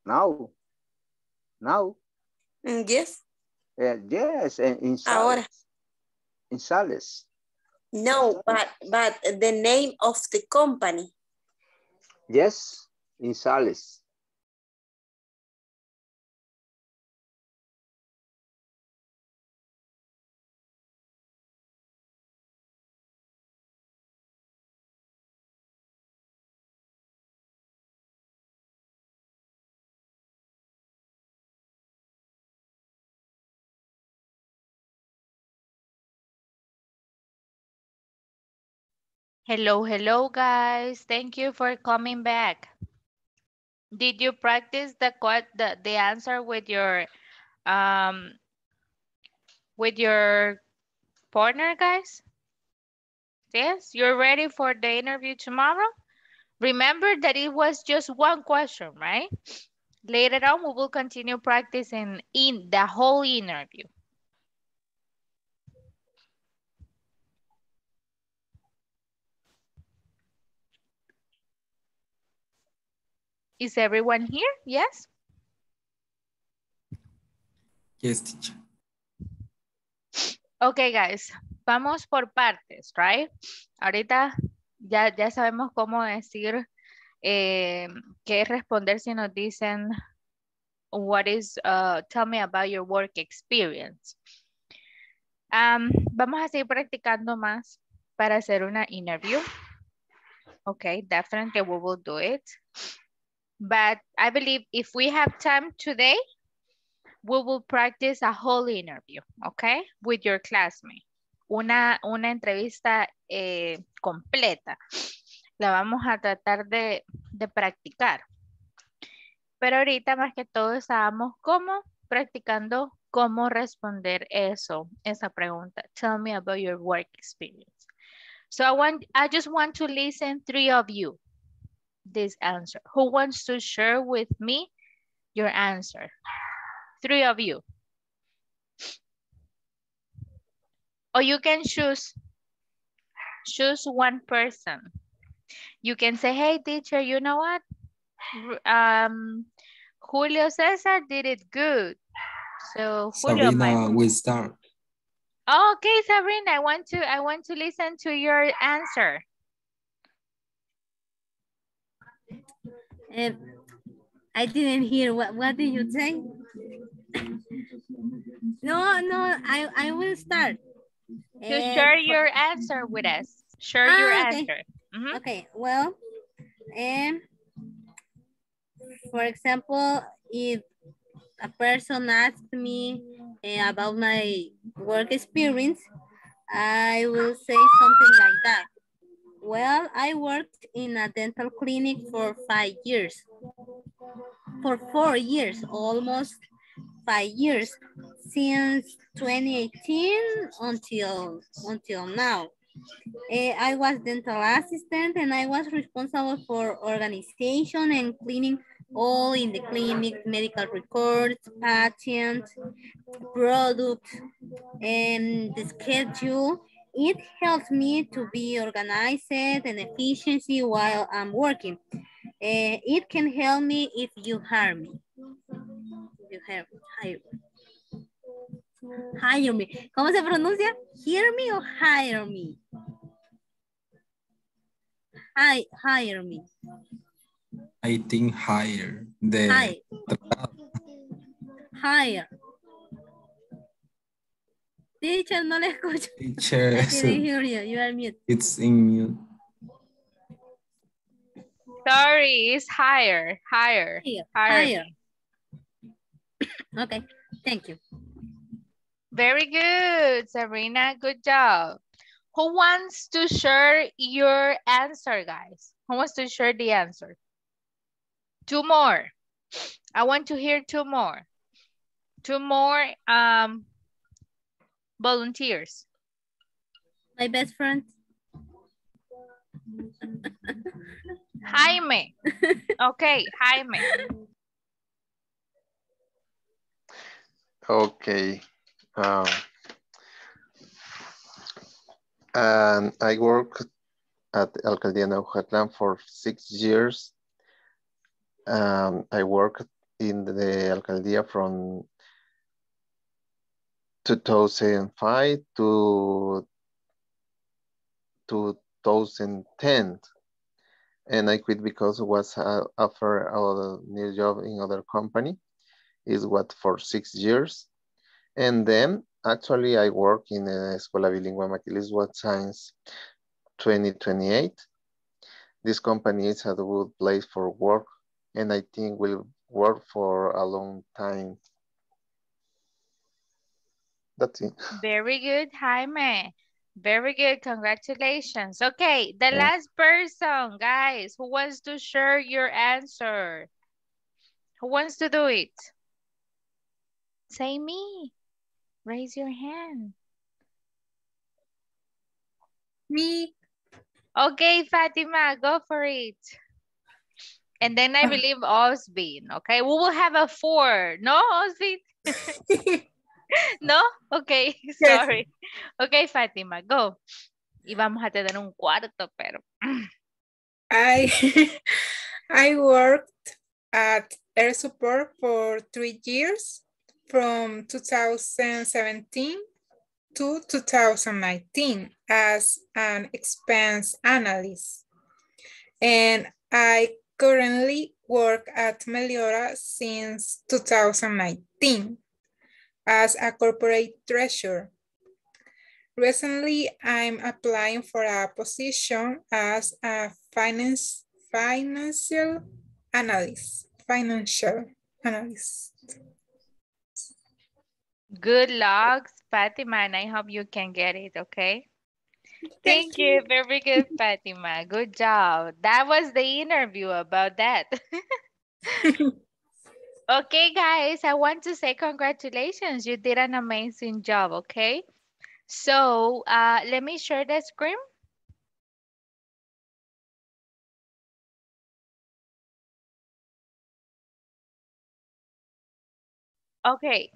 Now, now, Mm, yes. uh, yes, and in Ahora. Sales. In Sales. No, but but the name of the company. Yes, in Hello, hello, guys. Thank you for coming back. Did you practice the the, the answer with your um with your partner, guys? Yes, you're ready for the interview tomorrow? Remember that it was just one question, right? Later on, we will continue practicing in the whole interview. Is everyone here? Yes? Yes, teacher. Ok, guys, vamos por partes, right? Ahorita ya, ya sabemos cómo decir, eh, qué responder si nos dicen, what is, uh, tell me about your work experience. Am, vamos a seguir practicando más para hacer una interview. Okay, definitely we will do it. But I believe if we have time today, we will practice a whole interview, okay, with your classmate. Una, una entrevista eh, completa. La vamos a tratar de, de practicar. Pero ahorita más que todo estábamos como practicando cómo responder eso, esa pregunta. Tell me about your work experience. So I want, I just want to listen three of you this answer. Who wants to share with me your answer? Three of you. Or you can choose, choose one person. You can say, hey, teacher, you know what? Um, Julio Cesar did it good. So Julio, my Sabrina will start. Oh, okay, Sabrina, I want to I want to listen to your answer. Eh, I didn't hear. What, what did you say? No, no, I, I will start. To Eh, share your answer with us. Share your Ah, okay. answer. Mhm. Okay, well, um, for example, if a person asked me eh, about my work experience, I will say something like that. Well, I worked in a dental clinic for five years. For four years, almost five years, since 2018 until, until now. Eh, I was dental assistant and I was responsible for organization and cleaning all in the clinic, medical records, patients, products, and the schedule. It helps me to be organized and efficiency while I'm working. Eh, it can help me if you hire me. You have hire Hire me. ¿Cómo se pronuncia? Hear me or hire me? Hi, hire me. I think higher. The Hi. Hire. Teacher, no le escucho. teacher. I didn't hear you. You are mute. It's in mute. Sorry, it's higher, higher, Hire. higher. Okay, thank you. Very good, Sabrina. Good job. Who wants to share your answer, guys? Who wants to share the answer? Two more. I want to hear two more. Two more um, volunteers. My best friend. Jaime. Okay, Jaime. Okay. Um, and I worked at Alcaldía Neuchâtel for six years. Um, I worked in the Alcaldía from 2005 to 2010. And I quit because it was uh, offered a new job in other company. Is what for six years. And then actually I work in a Escuela Bilingüe Maquilishuat Science 2028. This company is a good place for work and I think will work for a long time. That's it. Very good, Jaime. Very good. Congratulations. Okay, the Yeah. last person, guys, who wants to share your answer? Who wants to do it? Say me. Raise your hand. Me. Okay, Fatima, go for it. And then I believe Osbin, okay? We will have a four. No, Osbin? no? Okay, sorry. Okay, Fatima, go. Y vamos a tener un cuarto, pero... I I worked at air support for three years from 2017 to 2019 as an expense analyst. And I currently work at Meliora since 2019 as a corporate treasurer. Recently, I'm applying for a position as a finance financial analyst. Financial analyst. Good luck, Fatima, and I hope you can get it, okay? Thank you. Very good, Fatima. Good job. That was the interview about that. okay, guys, I want to say congratulations. You did an amazing job, okay? So uh, let me share the screen. Okay.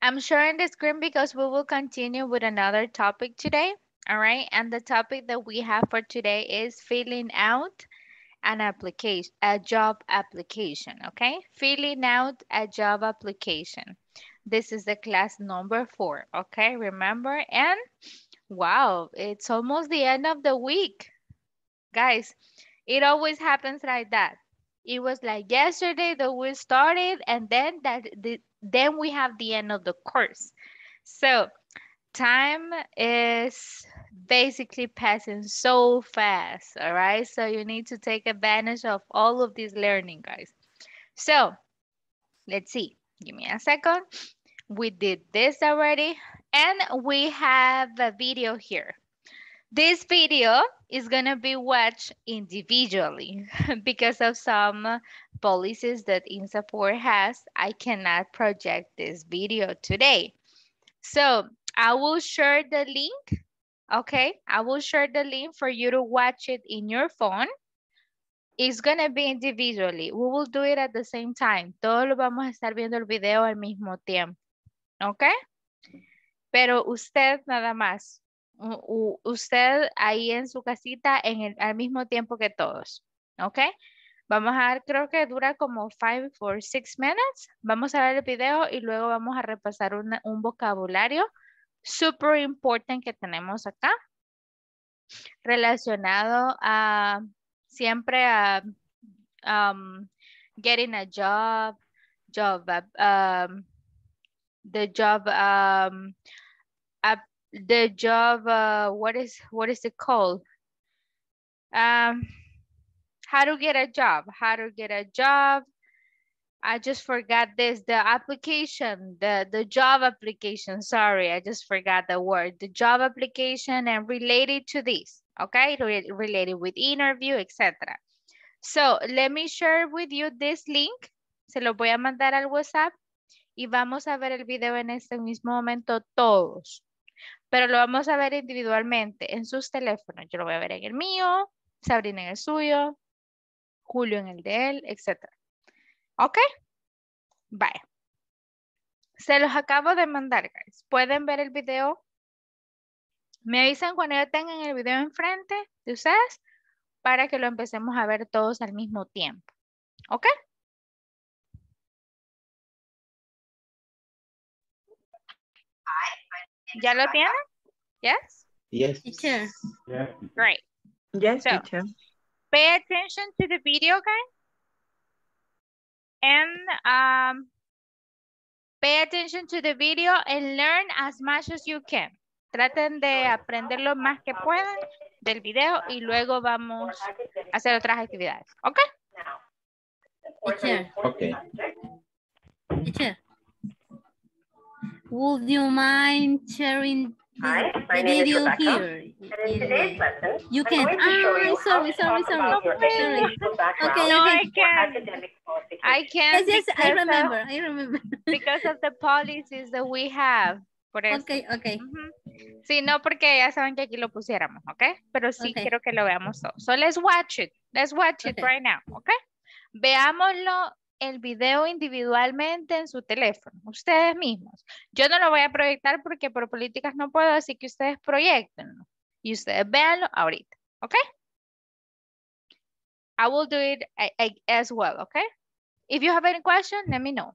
I'm sharing the screen because we will continue with another topic today. All right. And the topic that we have for today is filling out an application, a job application. Okay. Filling out a job application. This is the class number four. Okay. Remember? And wow, it's almost the end of the week. Guys, it always happens like that. It was like yesterday that we started and then that the, then we have the end of the course. So time is basically passing so fast, all right? So you need to take advantage of all of this learning, guys. So let's see, give me a second. We did this already and we have a video here. This video is gonna be watched individually because of some policies that INSAFORP has. I cannot project this video today. So I will share the link, okay? I will share the link for you to watch it in your phone. It's gonna be individually. We will do it at the same time. Todos lo vamos a estar viendo el video al mismo tiempo, ¿ok? Pero usted nada más, usted ahí en su casita en el, al mismo tiempo que todos, ¿ok? Vamos a ver, creo que dura como 5 or 6 minutes. Vamos a ver el video y luego vamos a repasar un vocabulario super important que tenemos acá relacionado a siempre a um, getting a job, job, um, the job, um, uh, the job, uh, what is, what is it called? Um, how to get a job, how to get a job, I just forgot this, the application, the, the job application, sorry, I just forgot the word, the job application and related to this, okay? Re related with interview, etc. So, let me share with you this link. Se lo voy a mandar al WhatsApp y vamos a ver el video en este mismo momento todos. Pero lo vamos a ver individualmente en sus teléfonos. Yo lo voy a ver en el mío, Sabrina en el suyo, Julio en el de él, etc. ¿Ok? Vaya. Se los acabo de mandar, guys. ¿Pueden ver el video? Me avisan cuando ya tengan el video enfrente de ustedes para que lo empecemos a ver todos al mismo tiempo. ¿Ok? ¿Ya lo tienen? Yes? Yes. Teacher. Great. Yes, So, teacher. Pay attention to the video, guys. And um, pay attention to the video and learn as much as you can. Traten de aprender lo más que puedan del video y luego vamos a hacer otras actividades. ¿Ok? Teacher. Okay. Teacher. Would you mind sharing the, the video here? In- You can. Ah, sorry, sorry, sorry. sorry. Okay, No, I can. I can Yes, yes, I because of- remember, I remember. because of the policies that we have. Por eso. Okay, okay. Ujú. Sí, no porque ya saben que aquí lo pusiéramos, ¿ok? Pero sí Okay. quiero que lo veamos todo. So let's watch it. Let's watch it Okay. right now, ¿ok? Veámoslo el video individualmente en su teléfono, ustedes mismos. Yo no lo voy a proyectar porque por políticas no puedo, así que ustedes proyectenlo. Y ustedes véanlo ahorita, ¿ok? I will do it as well, ¿ok? If you have any question, let me know.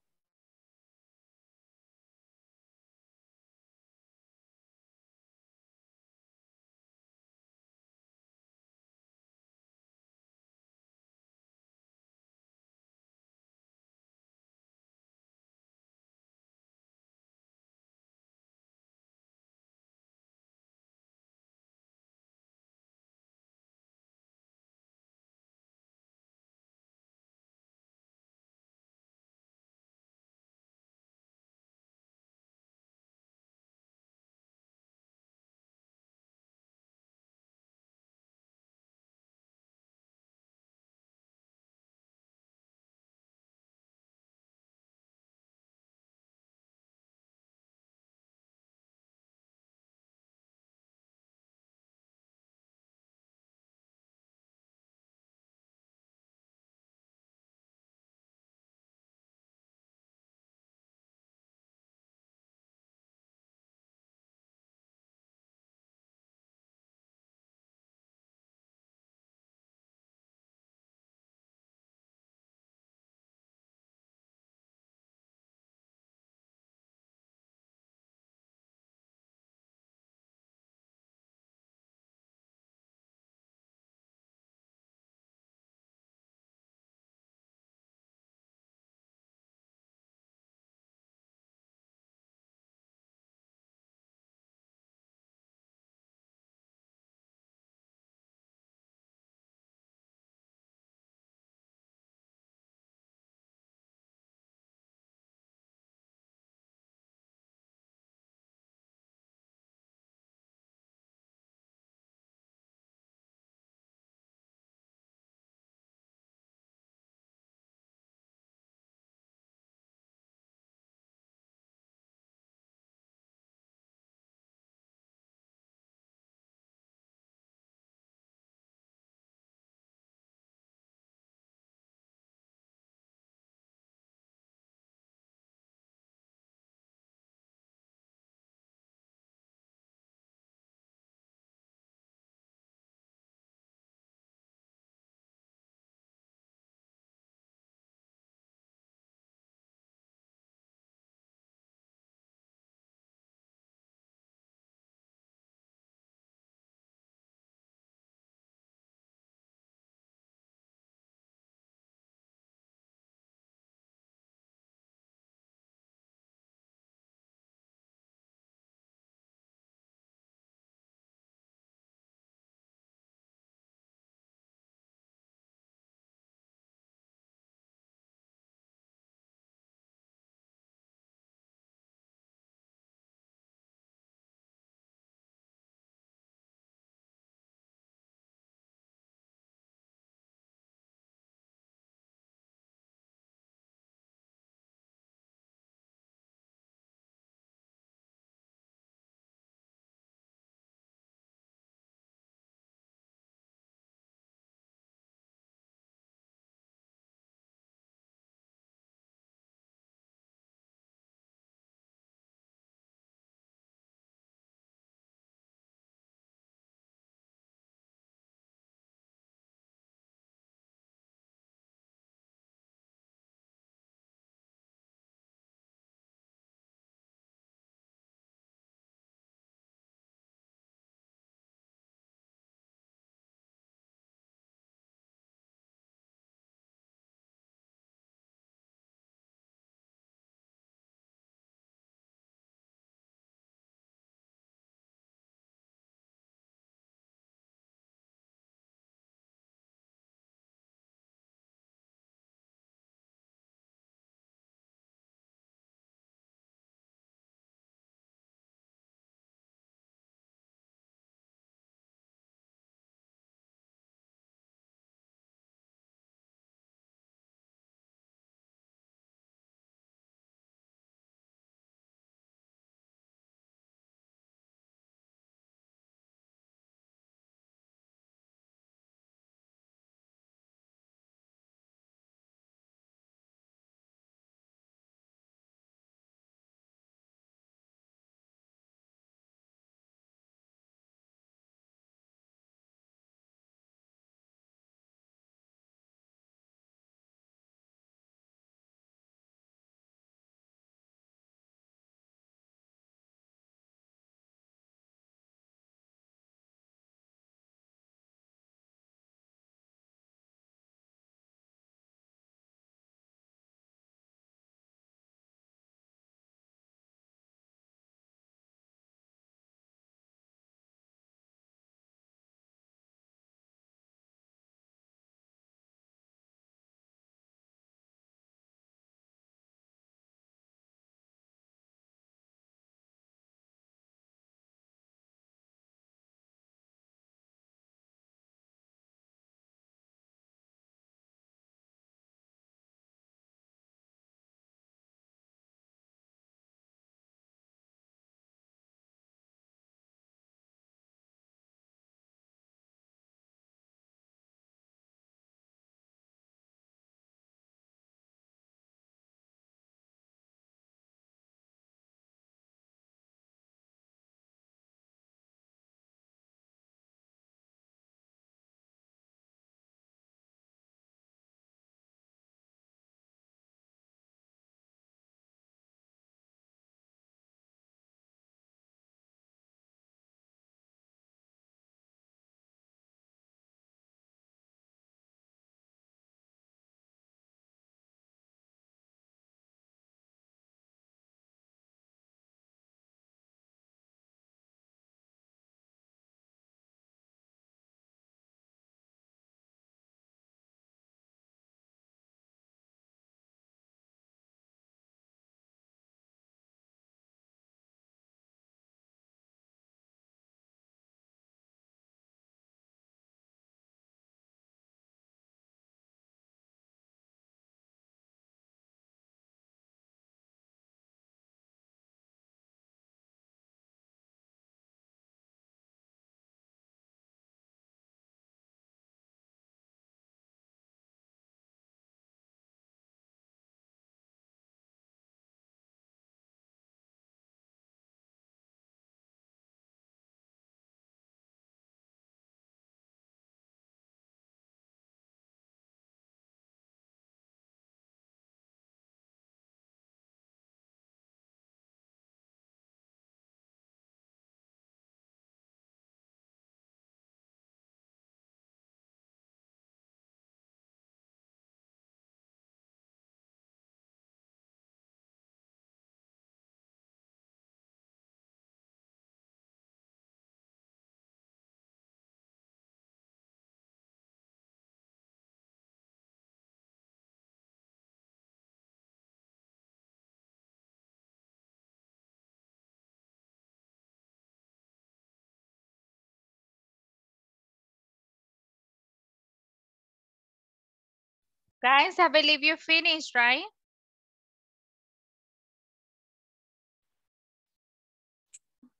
Guys, I believe you finished, right?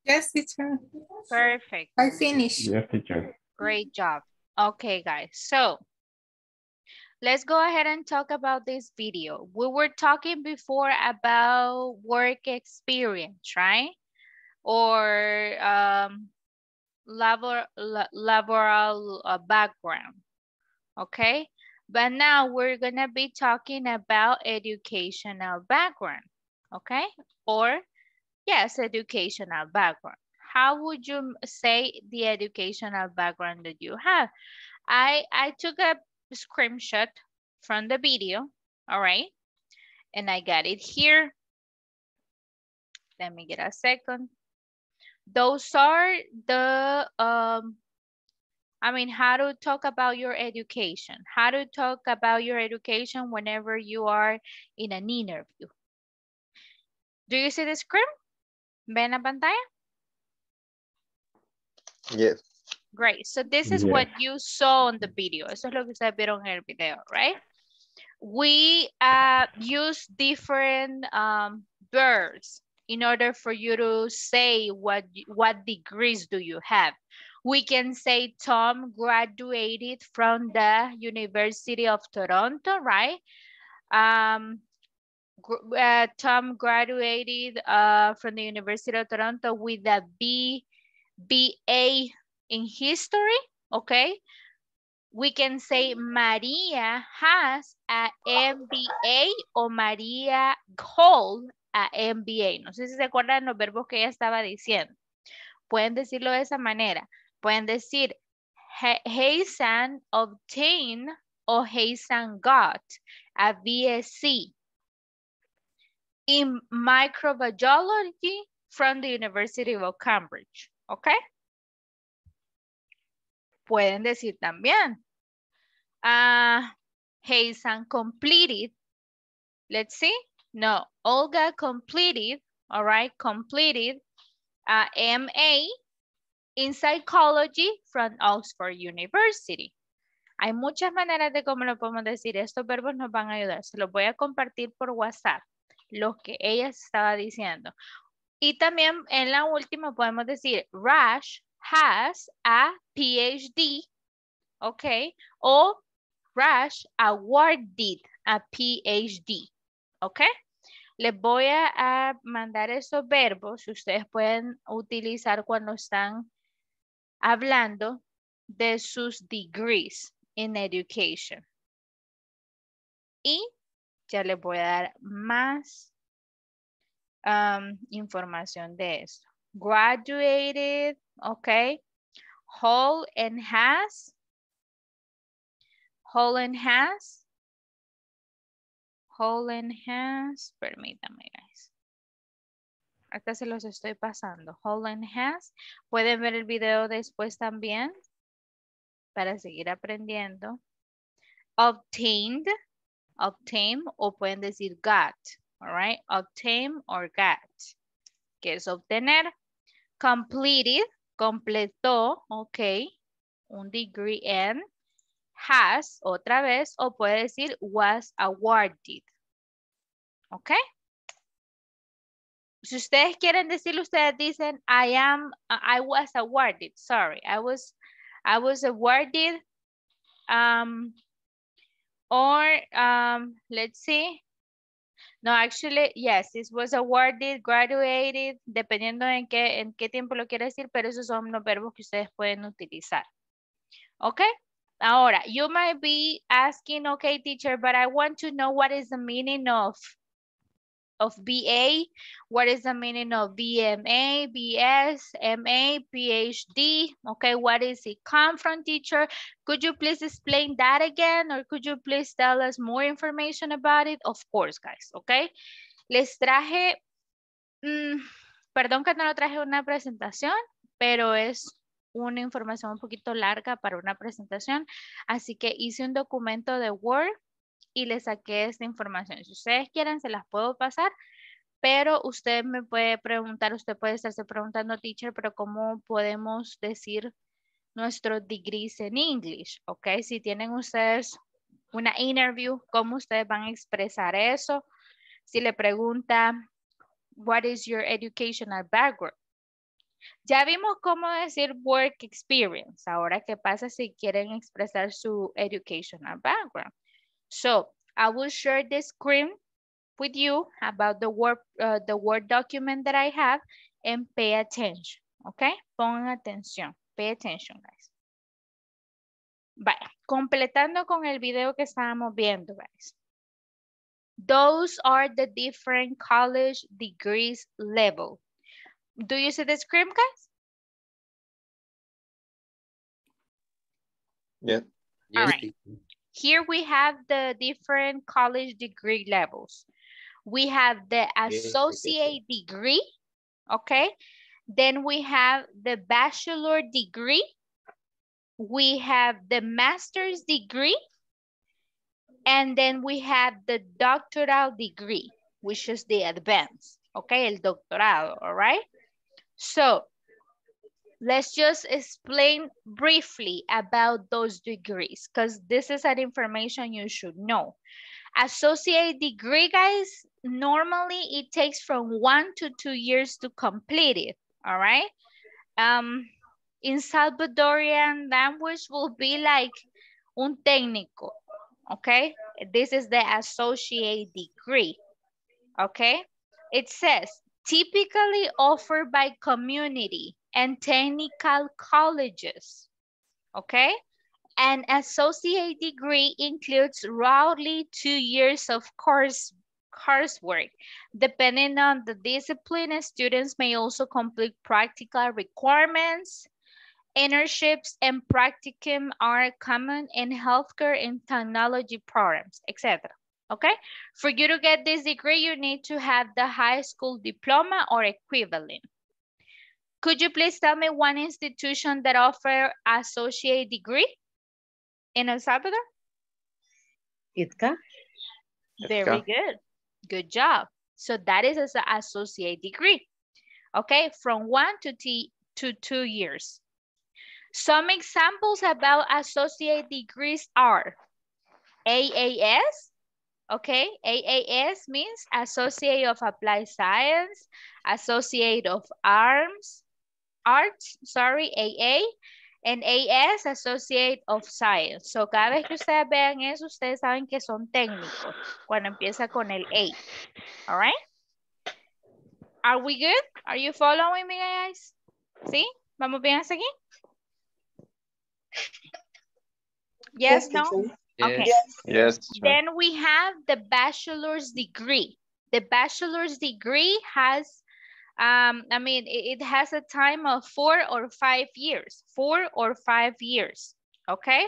Yes, teacher. Perfect. I finished. Yes, teacher. Great job. Okay, guys. So let's go ahead and talk about this video. We were talking before about work experience, right? Or um, labor, la- laboral uh, background, okay? But now we're gonna be talking about educational background, okay? Or yes, educational background. How would you say the educational background that you have? I, I took a screenshot from the video, all right? And I got it here. Let me get a second. Those are the, um, I mean, how to talk about your education. How to talk about your education whenever you are in an interview. Do you see the screen? ¿Ven la pantalla? Yes. Great. So this is Yeah. what you saw on the video. Eso es lo que ustedes vieron en el video, right? We uh, use different um, verbs in order for you to say what, what degrees do you have. We can say Tom graduated from the University of Toronto, right? Um, uh, Tom graduated uh, from the University of Toronto with a B, BA in history, okay? We can say Maria has a MBA o María hold a MBA. No sé si se acuerdan los verbos que ella estaba diciendo. Pueden decirlo de esa manera. Pueden decir "He- Heisan obtained o Heisan got a BSc in microbiology from the University of Cambridge. Okay? Pueden decir también. Ah, Heisan completed. Let's see. No, Olga completed, all right, completed a MA in psychology from Oxford University. Hay muchas maneras de cómo lo podemos decir. Estos verbos nos van a ayudar. Se los voy a compartir por WhatsApp, lo que ella estaba diciendo. Y también en la última podemos decir, Rash has a PhD, ¿ok? O Rash awarded a PhD, ¿ok? Les voy a, mandar esos verbos ustedes pueden utilizar cuando están hablando de sus degrees in education. Y ya les voy a dar más um, información de esto. Graduated, ok. Whole and has. Whole and has. Whole and has. Permítame. Acá se los estoy pasando. Whole and has. Pueden ver el video después también para seguir aprendiendo. Obtained, obtain o pueden decir got, all right? Obtain or got, que es obtener. Completed, completó, ok, un degree en. Has, otra vez, o puede decir was awarded, ok? Si ustedes quieren decirlo, ustedes dicen I am, I was awarded, sorry, I was I was awarded um or um let's see. No actually yes this was awarded graduated dependiendo en qué en qué tiempo lo quiere decir pero esos son los verbos que ustedes pueden utilizar. Okay ahora you might be asking okay teacher but I want to know what is the meaning of of BA, what is the meaning of BMA, BS, MA, PhD, okay, what is it come from teacher? Could you please explain that again or could you please tell us more information about it? Of course, guys, okay. Les traje, mm, perdón que no lo traje una presentación, pero es una información un poquito larga para una presentación, así que hice un documento de Word y le saqué esta información. Si ustedes quieren, se las puedo pasar, pero usted me puede preguntar, usted puede estarse preguntando, teacher, pero ¿cómo podemos decir nuestros degrees en English? ¿Ok? Si tienen ustedes una interview, ¿cómo ustedes van a expresar eso? Si le pregunta, what is your educational background? Ya vimos cómo decir work experience. Ahora, ¿qué pasa si quieren expresar su educational background? So, I will share the screen with you about the Word, uh, the Word document that I have and pay attention, okay? Pongan atención, pay attention, guys. Vaya, completando con el video que estábamos viendo, guys. Those are the different college degrees level. Do you see the screen, guys? Yeah. All right. Here we have the different college degree levels. We have the associate degree, okay? Then we have the bachelor degree. We have the master's degree. And then we have the doctoral degree, which is the advanced, okay? El doctorado, all right? So let's just explain briefly about those degrees because this is an information you should know. Associate degree, guys, normally it takes from one to two years to complete it, all right? Um, in Salvadorian language will be like un técnico, okay? This is the associate degree, okay? It says, typically offered by community and technical colleges, okay? An associate degree includes roughly two years of course coursework. Depending on the discipline, students may also complete practical requirements. Internships and practicum are common in healthcare and technology programs, etc. Okay, for you to get this degree, you need to have the high school diploma or equivalent. Could you please tell me one institution that offer associate degree in El Salvador? ITCA. Very Itca. good. Good job. So that is as an associate degree. Okay, from one to, t to two years. Some examples about associate degrees are AAS, okay? AAS means Associate of Applied Science, Associate of Arms, Arts, sorry, AA, and AS, Associate of Science. So, cada vez que ustedes vean eso, ustedes saben que son técnicos cuando empieza con el A. All right? Are we good? Are you following me, guys? ¿Sí? ¿Vamos bien hasta aquí? Yes, no? Okay. Yes. Then we have the bachelor's degree. The bachelor's degree has, um, I mean, it, it has a time of four or five years, four or five years, okay?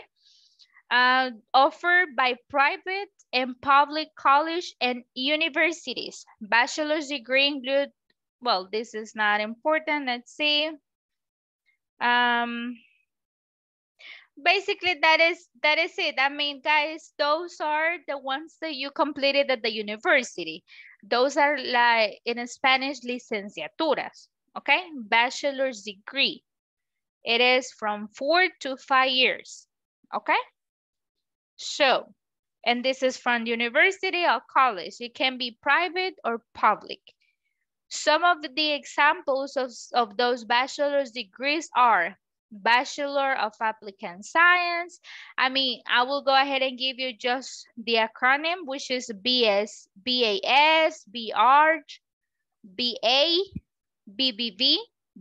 Uh, offered by private and public college and universities. Bachelor's degree include, well, this is not important, let's see. Um, basically that is that is it i mean guys those are the ones that you completed at the university those are like in spanish licenciaturas okay? Bachelor's degree. It is from four to five years okay? So and this is from university or college. It can be private or public. Some of the examples of, of those bachelor's degrees are Bachelor of Applicant Science. I mean, I will go ahead and give you just the acronym, which is BS, BAS, BARG, BA, BBB,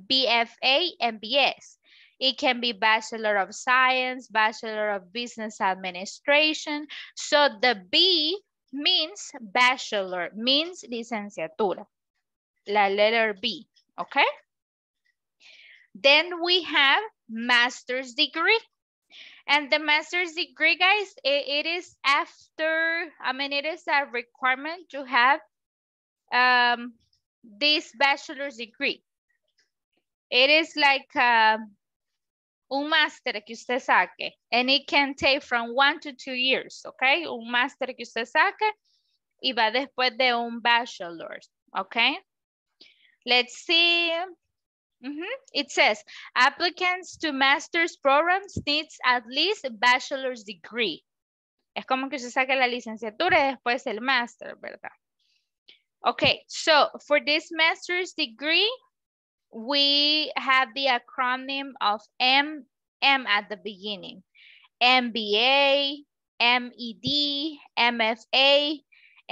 BFA, and BS. It can be Bachelor of Science, Bachelor of Business Administration. So the B means Bachelor, means licenciatura. La letter B, okay? Then we have master's degree. And the master's degree, guys, it, it is after, I mean, it is a requirement to have um, this bachelor's degree. It is like uh, un máster que usted saque, and it can take from one to two years, okay? Un máster que usted saque y va después de un bachelor's, okay? Let's see. Mm -hmm. It says, applicants to master's programs needs at least a bachelor's degree. Es como que se saque la licenciatura y después el máster, ¿verdad? Okay, so for this master's degree, we have the acronym of M, M at the beginning. MBA, MED, MFA,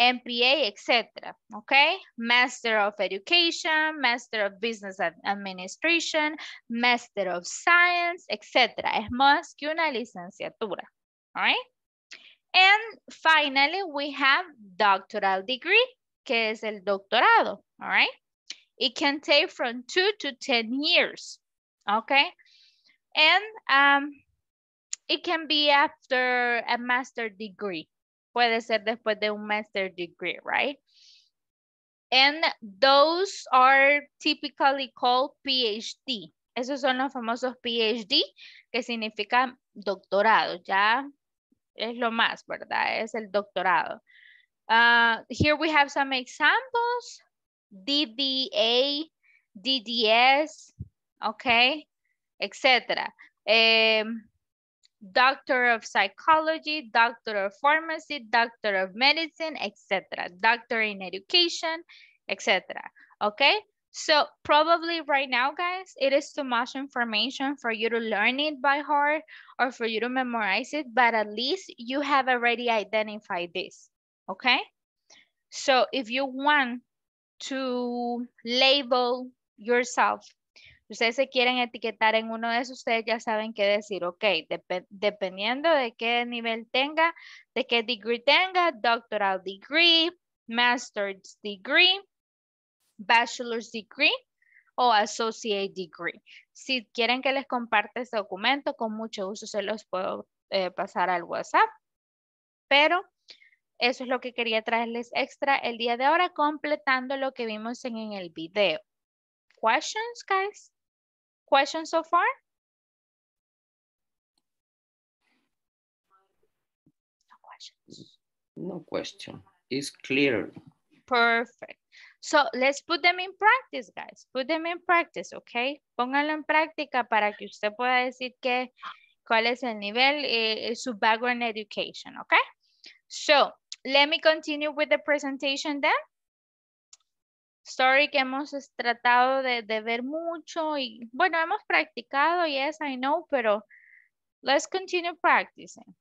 MPA, etc. Okay, Master of Education, Master of Business Administration, Master of Science, etc. Es más que una licenciatura. All right. And finally, we have doctoral degree, que es el doctorado. All right. It can take from two to 10 years. Okay. And um, it can be after a master degree. Puede ser después de un master degree, right? And those are typically called PhD. Esos son los famosos PhD, que significa doctorado. Ya es lo más, ¿verdad? Es el doctorado. Uh, here we have some examples. DDA, DDS, okay, etc. doctor of psychology, doctor of pharmacy, doctor of medicine, etc. Doctor in education, etc. Okay, so probably right now, guys, it is too much information for you to learn it by heart or for you to memorize it, but at least you have already identified this, okay? So if you want to label yourself ustedes se quieren etiquetar en uno de esos, ustedes ya saben qué decir. Ok, dependiendo de qué nivel tenga, de qué degree tenga, doctoral degree, master's degree, bachelor's degree o associate degree. Si quieren que les comparte este documento, con mucho gusto se los puedo eh, pasar al WhatsApp. Pero eso es lo que quería traerles extra el día de ahora, completando lo que vimos en, en el video. Questions, guys? Questions so far? No questions. No question. It's clear. Perfect. So let's put them in practice, guys. Put them in practice, okay? Pónganlo en práctica para que usted pueda decir que cuál es el nivel, eh, su background education, okay? So, let me continue with the presentation then. Story que hemos tratado de, de, ver mucho y bueno, hemos practicado, yes, I know, pero let's continue practicing.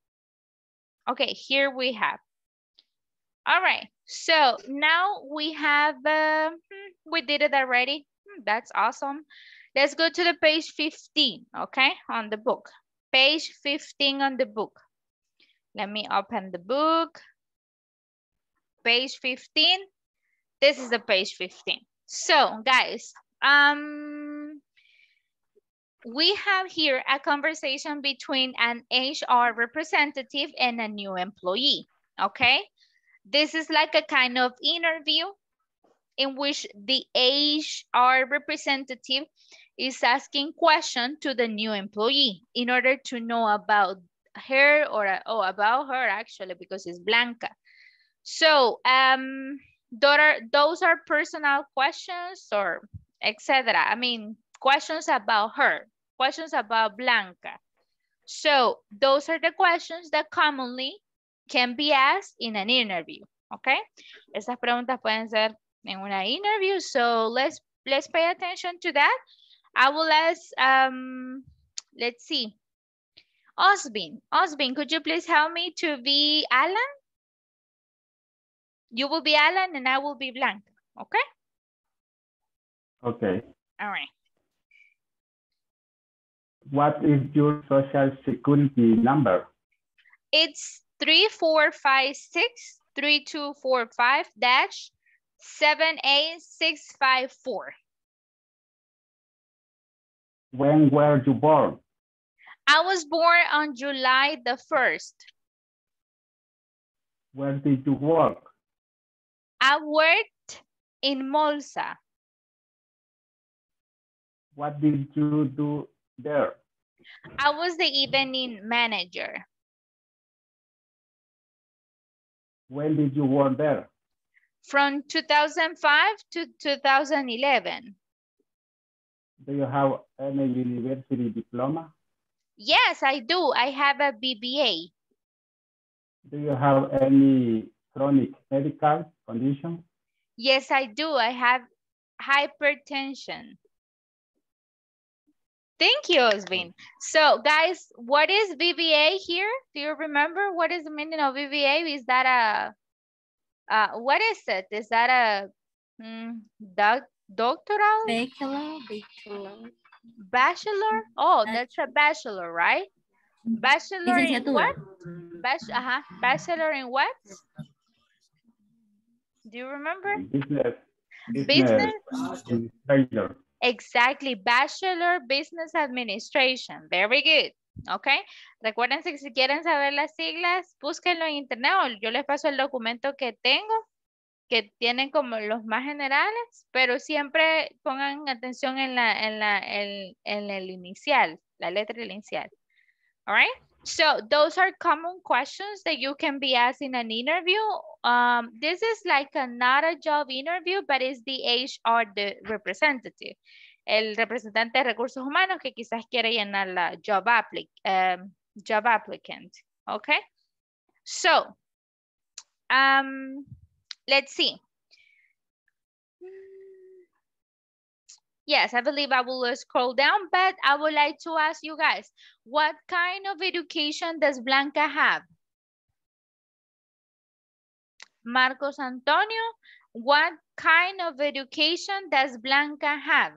Okay, here we have. All right, so now we have, uh, we did it already. Hmm, that's awesome. Let's go to the page 15, okay, on the book. Page 15 on the book. Let me open the book. Page 15. This is the page 15. So guys, um, we have here a conversation between an HR representative and a new employee, okay? This is like a kind of interview in which the HR representative is asking question to the new employee in order to know about her or oh, about her actually because it's Blanca. So um, are, those are personal questions or etc. I mean, questions about her, questions about Blanca. So those are the questions that commonly can be asked in an interview, okay? Esas preguntas pueden ser en una interview, so let's, let's pay attention to that. I will ask, um, let's see, Osbin. Osbin, could you please help me to be Alan? You will be Alan and I will be Blanca, okay? Okay. All right. What is your social security number? It's 3456 3245 dash 78654. When were you born? I was born on July the 1st. Where did you work? I worked in Molsa. What did you do there? I was the evening manager. When did you work there? From 2005 to 2011. Do you have any university diploma? Yes, I do. I have a BBA. Do you have any chronic medical condition? Yes, I do. I have hypertension. Thank you, Osbin. So guys, what is BBA here? Do you remember what is the meaning of BBA? Is that a, uh, what is it? Is that a mm, doc, doctoral? Bachelor, bachelor. Bachelor? Oh, that's a bachelor, right? Bachelor in what? Bach uh -huh. Bachelor in what? Do you remember? Business. Business? Exactly, Bachelor Business Administration. Very good. Ok. Recuérdense que si quieren saber las siglas, búsquenlo en internet o yo les paso el documento que tengo, que tienen como los más generales, pero siempre pongan atención en la, en la, en, en el inicial, la letra inicial. All right. So those are common questions that you can be asked in an interview. Um, this is like a, not a job interview, but it's the HR the representative. El representante de recursos humanos que quizás quiere llenar la job, applic um, job applicant. Okay. So, um, let's see. Yes, I believe I will scroll down, but I would like to ask you guys, what kind of education does Blanca have? Marcos Antonio, what kind of education does Blanca have?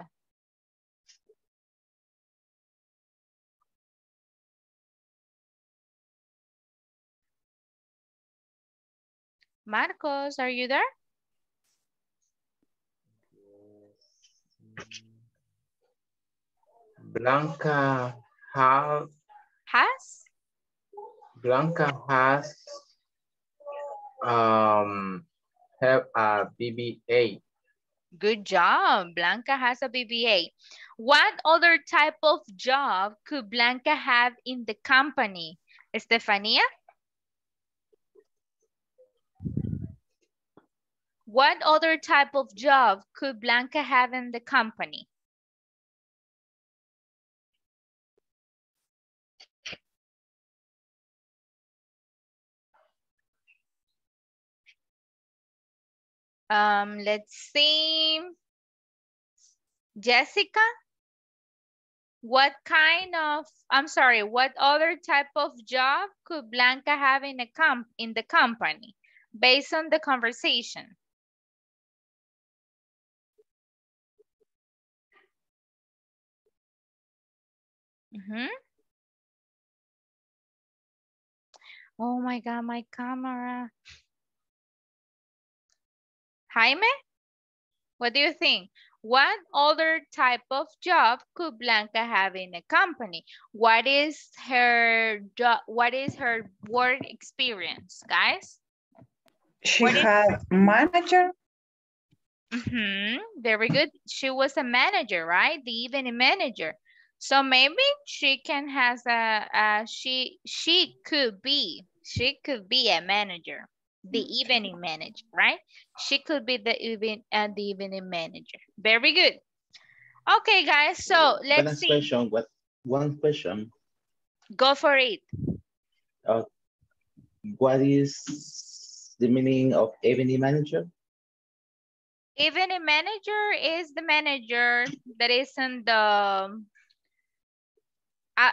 Marcos, are you there? Blanca have Has? Blanca has um have a BBA. Good job. Blanca has a BBA. What other type of job could Blanca have in the company? Estefania? What other type of job could Blanca have in the company? Um, let's see. Jessica? What kind of, I'm sorry, what other type of job could Blanca have in a comp in the company based on the conversation? Mhm. Oh my God, my camera. Jaime, what do you think? What other type of job could Blanca have in a company? What is her job? What is her work experience, guys? She What had manager. Mhm, Very good. She was a manager, right? The evening manager. So maybe she can has a, a she she could be she could be a manager, the evening manager, right? She could be the even uh, the evening manager. Very good. Okay, guys. So let's last see. question. What one question? Go for it. Uh, what is the meaning of evening manager? Evening manager is the manager that is in the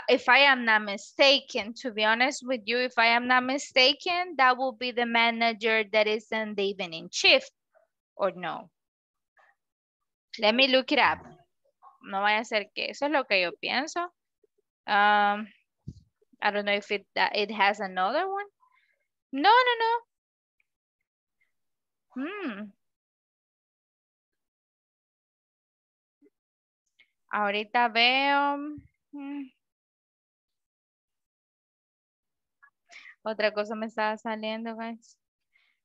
if I am not mistaken, to be honest with you, if I am not mistaken, that will be the manager that is in the evening shift, or no? Let me look it up. No vaya a ser que eso es lo que yo pienso. Um, I don't know if it it has another one. No, no, no. Hmm. Ahorita veo. mm. Otra cosa me estaba saliendo, guys.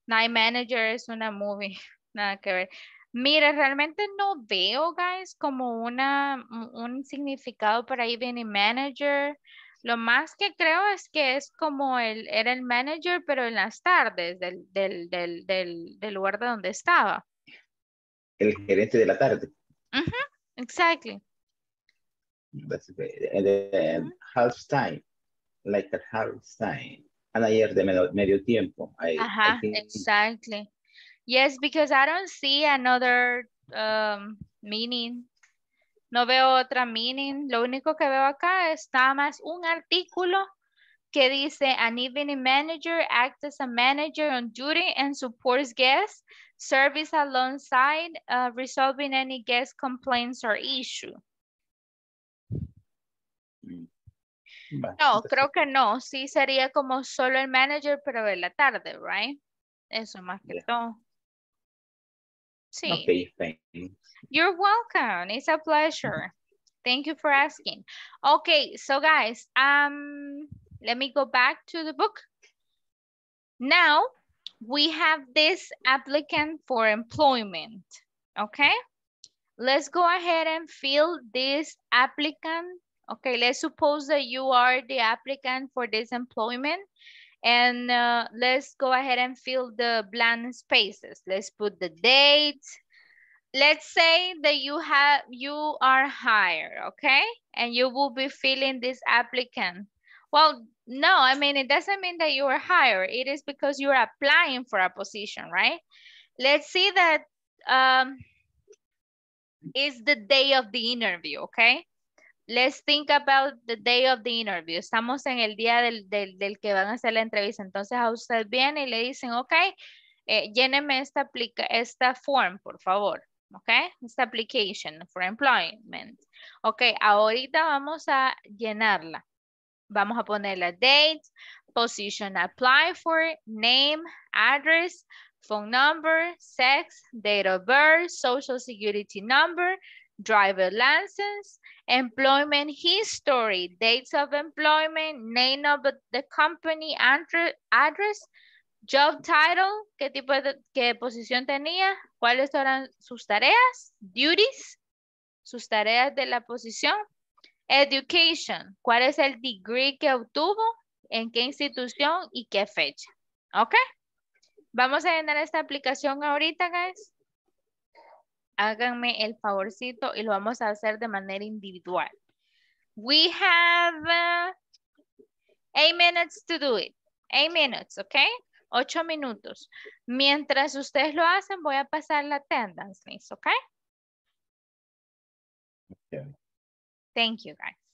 Night Manager es una movie, nada que ver. Mira, realmente no veo, guys, como una, un significado para Evening Manager. Lo más que creo es que es como el, era el manager, pero en las tardes del, del, del, del, del lugar de donde estaba. El gerente de la tarde. Ujú, exactly. That's. And half time, like at half time. Manager de medio, medio tiempo. I, I Ajá, think exactly. Yes, because I don't see another um, meaning. No veo otra meaning. Lo único que veo acá está más un artículo que dice an evening manager acts as a manager on duty and supports guests, service alongside uh, resolving any guest complaints or issue. No, creo que no. Sí sería como solo el manager, pero de la tarde, right? Eso más que todo. Sí. Okay, thanks. You're welcome. It's a pleasure. Thank you for asking. Okay, so guys, um, let me go back to the book. Now, we have this applicant for employment, okay? Let's go ahead and fill this applicant. Okay, let's suppose that you are the applicant for this employment. And uh, let's go ahead and fill the blank spaces. Let's put the date. Let's say that you have you are hired, okay? And you will be filling this applicant. Well, no, I mean, it doesn't mean that you are hired. It is because you're applying for a position, right? Let's see that um, is the day of the interview, okay? Let's think about the day of the interview. Estamos en el día del, del, del que van a hacer la entrevista. Entonces a usted viene y le dicen, ok, eh, esta, esta form, por favor. Ok, esta application for employment. Ok, ahorita vamos a llenarla. Vamos a poner la date, position apply for, name, address, phone number, sex, date of birth, social security number, driver license, employment history, dates of employment, name of the company, address, job title, qué tipo de qué posición tenía, cuáles eran sus tareas, duties, sus tareas de la posición, education, cuál es el degree que obtuvo, en qué institución y qué fecha. ¿Ok? Vamos a llenar esta aplicación ahorita, guys háganme el favorcito y lo vamos a hacer de manera individual. We have uh, eight minutes to do it. Eight minutes, ¿ok? Ocho minutos. Mientras ustedes lo hacen, voy a pasar la attendance list, ¿ok? Okay. Thank you, guys.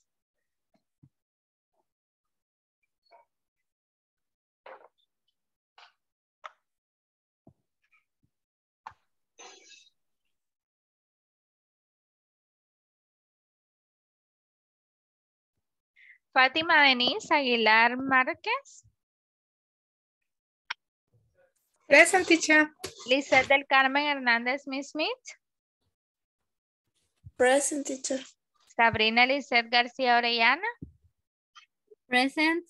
Fátima Denise Aguilar Márquez. Present, teacher. Lizeth del Carmen Hernández Smith. Present, teacher. Sabrina Lizeth García Orellana. Present.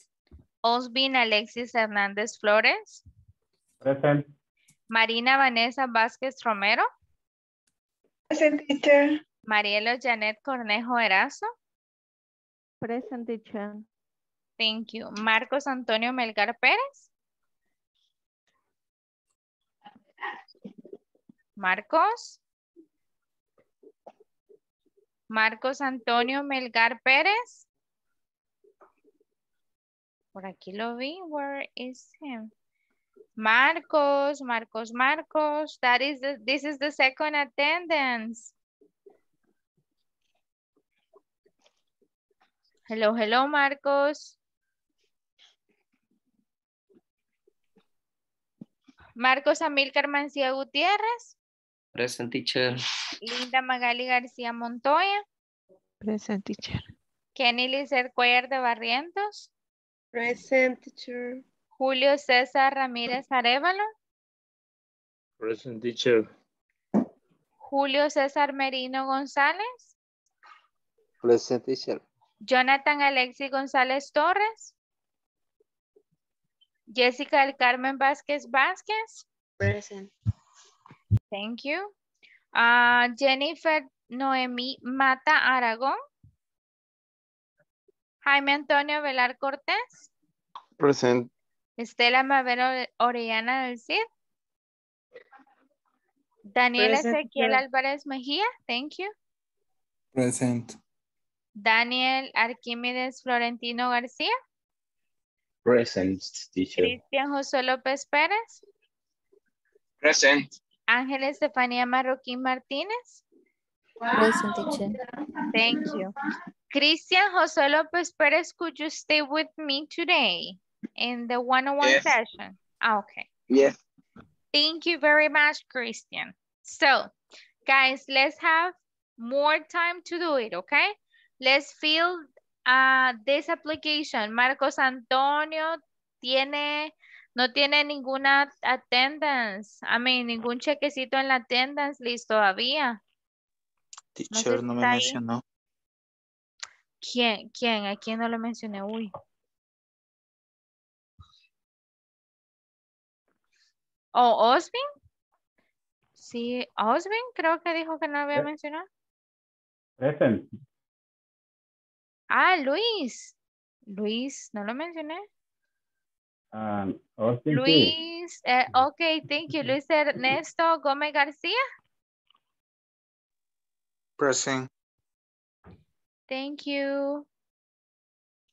Osbin Alexis Hernández Flores. Present. Marina Vanessa Vázquez Romero. Present, teacher. Marielo Janet Cornejo Erazo. Present. Thank you. Marcos Antonio Melgar Pérez. Marcos. Marcos Antonio Melgar Pérez. Por aquí lo vi. Where is him? Marcos, Marcos, Marcos. That is the, this is the second attendance. Hello, hello, Marcos. Marcos Amílcar Mancía Gutiérrez. Present teacher. Linda Magali García Montoya. Present, teacher. Kenny Lizeth Cuellar de Barrientos. Present, teacher. Julio César Ramírez Arevalo. Present teacher. Julio César Merino González. Present teacher. Jonathan Alexi González Torres. Jessica del Carmen Vázquez Vázquez. Present. Thank you. Ah, Jennifer Noemí Mata Aragón. Jaime Antonio Velar Cortés. Present. Estela Mabel Ore- Orellana del Cid. Daniel Present, Ezequiel. Álvarez Mejía. Thank you. Present. Daniel Arquímedes Florentino García. Present, teacher. Cristian José López Pérez. Present. Ángel Estefanía Marroquín Martínez. Present teacher. Thank you. Cristian José Lopez Perez, could you stay with me today in the one-on-one Yes. session? Ah, okay. Yes. Thank you very much, Cristian. So, guys, let's have more time to do it, okay? Let's fill uh, this application. Marcos Antonio tiene, no tiene ninguna attendance. I mean, ningún chequecito en la attendance list todavía. sé Teacher, si no me ahí. mencionó. ¿Quién? ¿Quién? ¿A quién no lo mencioné? Uy. ¿O Osvin? Sí, Osvin creo que dijo que no había Eh. mencionado. Present. Ah, Luis. Luis, no lo mencioné. Um, Austin, sí. Luis, eh, ok, thank you. Luis Ernesto Gómez García. Present. Thank you.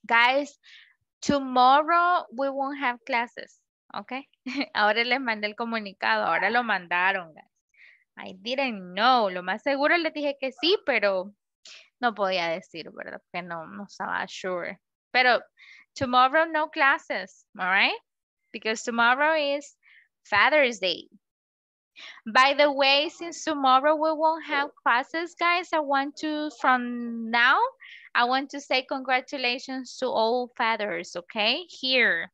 Guys, tomorrow we won't have classes, okay? Ahora les mandé el comunicado, ahora lo mandaron, guys. I didn't know. Lo más seguro les dije que sí, pero no podía decir, ¿verdad? Porque no, no estaba sure. Pero tomorrow no classes, all right? Because tomorrow is Father's Day. By the way, since tomorrow we won't have classes, guys, I want to, from now, I want to say congratulations to all fathers, okay? Here.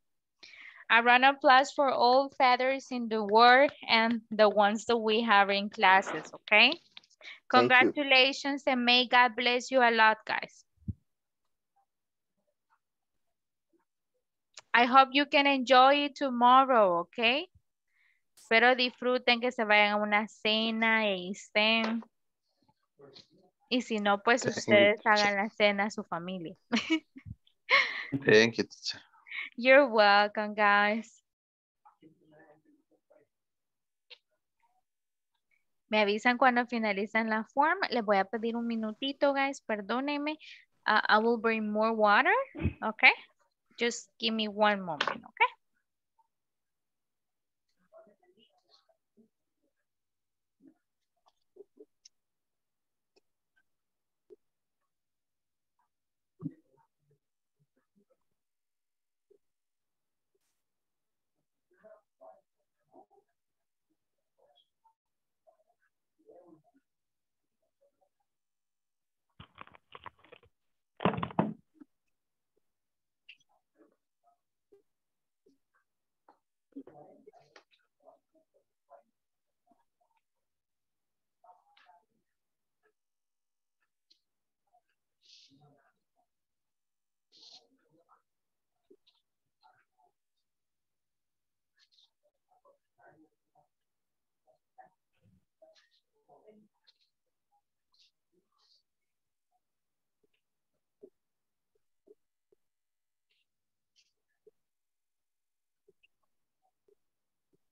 A round of applause for all fathers in the world and the ones that we have in classes, okay? Congratulations and may God bless you a lot, guys. I hope you can enjoy it tomorrow, okay? Espero disfruten que se vayan a una cena y estén. Y si no, pues Thank you. ustedes hagan la cena a su familia. Thank you, teacher. You're welcome, guys. Me avisan cuando finalizan la form. Les voy a pedir un minutito, guys. Perdónenme. Uh, I will bring more water. Okay. Just give me one moment, okay?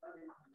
Gracias.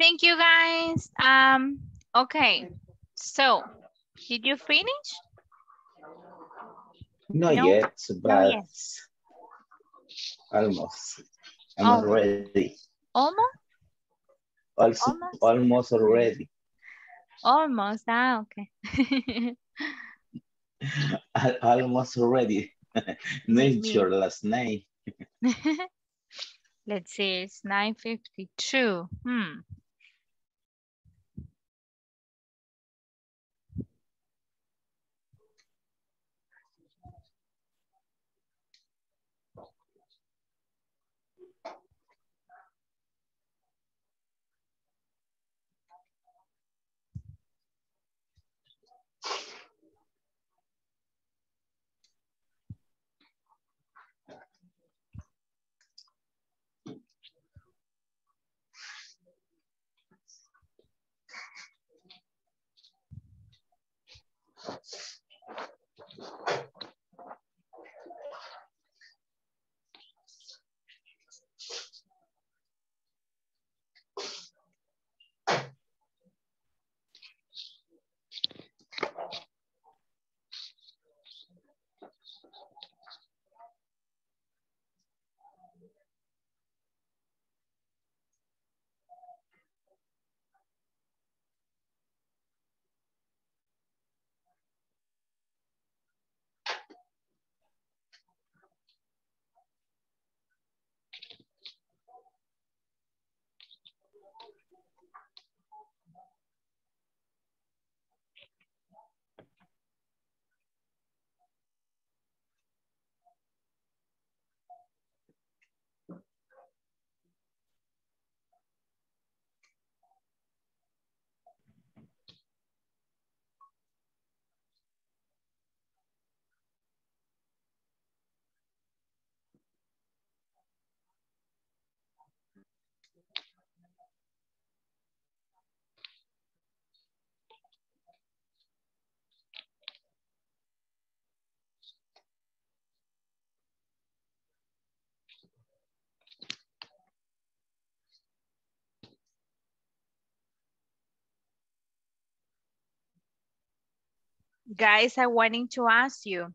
Thank you guys. Um, okay, so did you finish? Not No, yet, Not but yet. almost. I'm Almost. ready. Almost? Also, Almost? almost already. Almost. Ah, okay. Al- Almost already. Nature last night. Let's see, it's 9.52. Hmm. Guys, I wanting to ask you.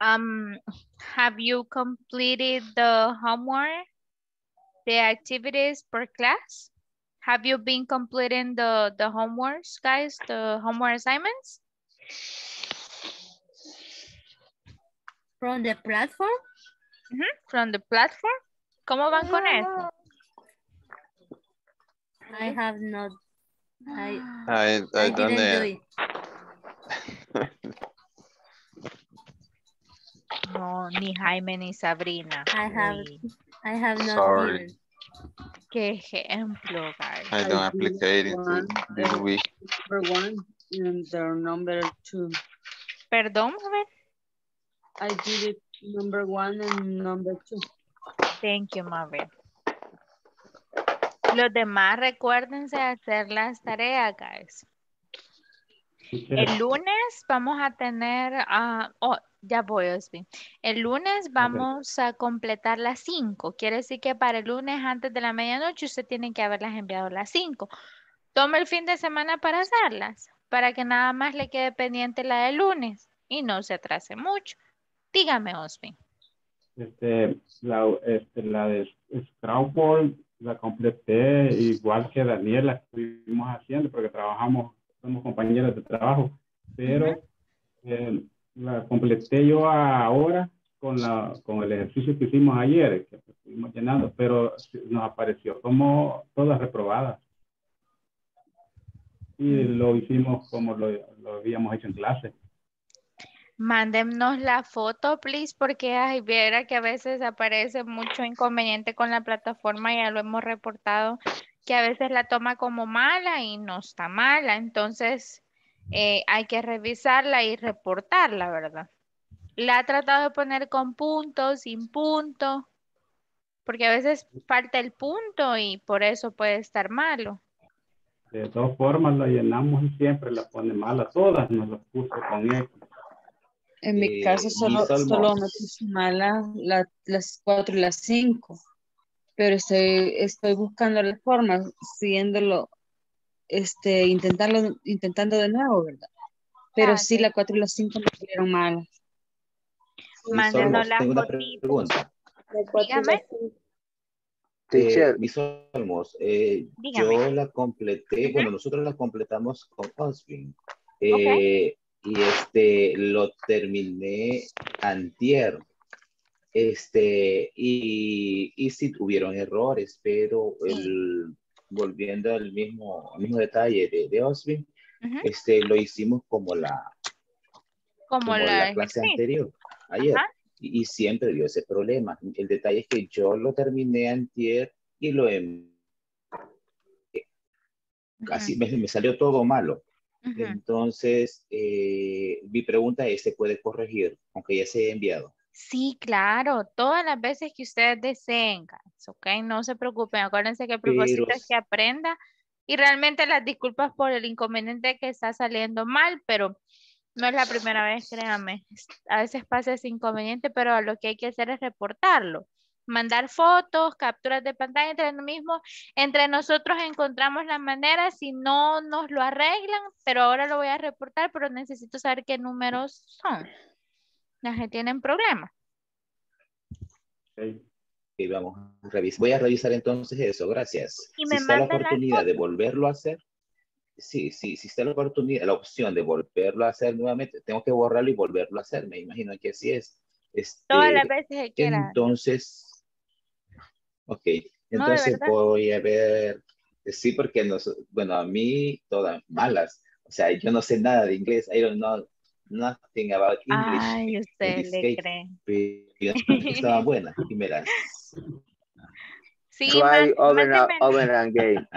Um, have you completed the homework, the activities per class? Have you been completing the, the homeworks, guys, the homework assignments? From the platform? Ujú, From the platform? ¿Cómo van con eso? I have not. I, I, I, I don't didn't do know. it. No, ni Jaime ni Sabrina. I have, Uy, I have not Sorry. either. qué ejemplo, guys. I don't applicate it one, this week. Number one and the number two. Perdón, a ver. I did it number one and number two. Thank you, Mabel. Los demás recuérdense de hacer las tareas, guys. El lunes vamos a tener, ah, oh, ya voy, Osby. El lunes vamos a completar las 5. Quiere decir que para el lunes antes de la medianoche usted tiene que haberlas enviado las 5. Tome el fin de semana para hacerlas, para que nada más le quede pendiente la del lunes y no se atrase mucho. Dígame, Osby. Este, la, este, la de Scrabble la completé igual que Daniela estuvimos haciendo porque trabajamos, somos compañeros de trabajo, pero eh, la completé yo ahora con, la, con el ejercicio que hicimos ayer, que estuvimos llenando, pero nos apareció como todas reprobadas. Y lo hicimos como lo, lo habíamos hecho en clase. Mándennos la foto, please, porque ay, viera que a veces aparece mucho inconveniente con la plataforma, ya lo hemos reportado, que a veces la toma como mala y no está mala, entonces eh, hay que revisarla y reportarla, ¿verdad? La ha tratado de poner con punto, sin punto, porque a veces falta el punto y por eso puede estar malo. De todas formas la llenamos y siempre la pone mala, todas nos las puso con X. En mi Eh, caso solo, solo me puso mala la- las cuatro y las cinco. Pero estoy, estoy buscando la forma, siguiéndolo, este, intentarlo, intentando de nuevo, ¿verdad? Pero Ah, sí, sí. la 4 y la 5 me salieron malas. Mándenos las pregunta. Dígame. Eh, Miss Olmos, eh, yo la completé, bueno, nosotros la completamos con Oswin. Eh, Y este, lo terminé antier. Este, y, y sí tuvieron errores, pero el, volviendo al mismo, al mismo detalle de, de Oswin, Ujú. este, lo hicimos como la, Como como la la clase sí. anterior, ayer. Y, y siempre dio ese problema. El detalle es que yo lo terminé antier y lo em- casi me, me salió todo malo. Entonces, eh, mi pregunta es, ¿se puede corregir, aunque ya se haya enviado? Sí, claro, todas las veces que ustedes deseen, ¿ok? No se preocupen, acuérdense que el propósito Pero- es que aprenda y realmente las disculpas por el inconveniente que está saliendo mal, pero no es la primera vez, créanme. A veces pasa ese inconveniente, pero lo que hay que hacer es reportarlo. Mandar fotos, capturas de pantalla entre mismo. Entre nosotros encontramos la manera, si no nos lo arreglan, pero ahora lo voy a reportar, pero necesito saber qué números son las que tienen problemas. Y vamos a revisar. Voy a revisar entonces eso, gracias. Y si está la oportunidad de volverlo a hacer, sí, sí, si está la oportunidad, la opción de volverlo a hacer nuevamente, tengo que borrarlo y volverlo a hacer, me imagino que así es. Todas Este, las veces que quieran. Entonces, ok, No, entonces verdad. voy a ver, sí, porque nos, bueno, a mí todas malas, o sea, yo no sé nada de inglés, I don't know nothing about English Ay, usted le case, cree. y me las Sí, Try over and, mándeme, over and again.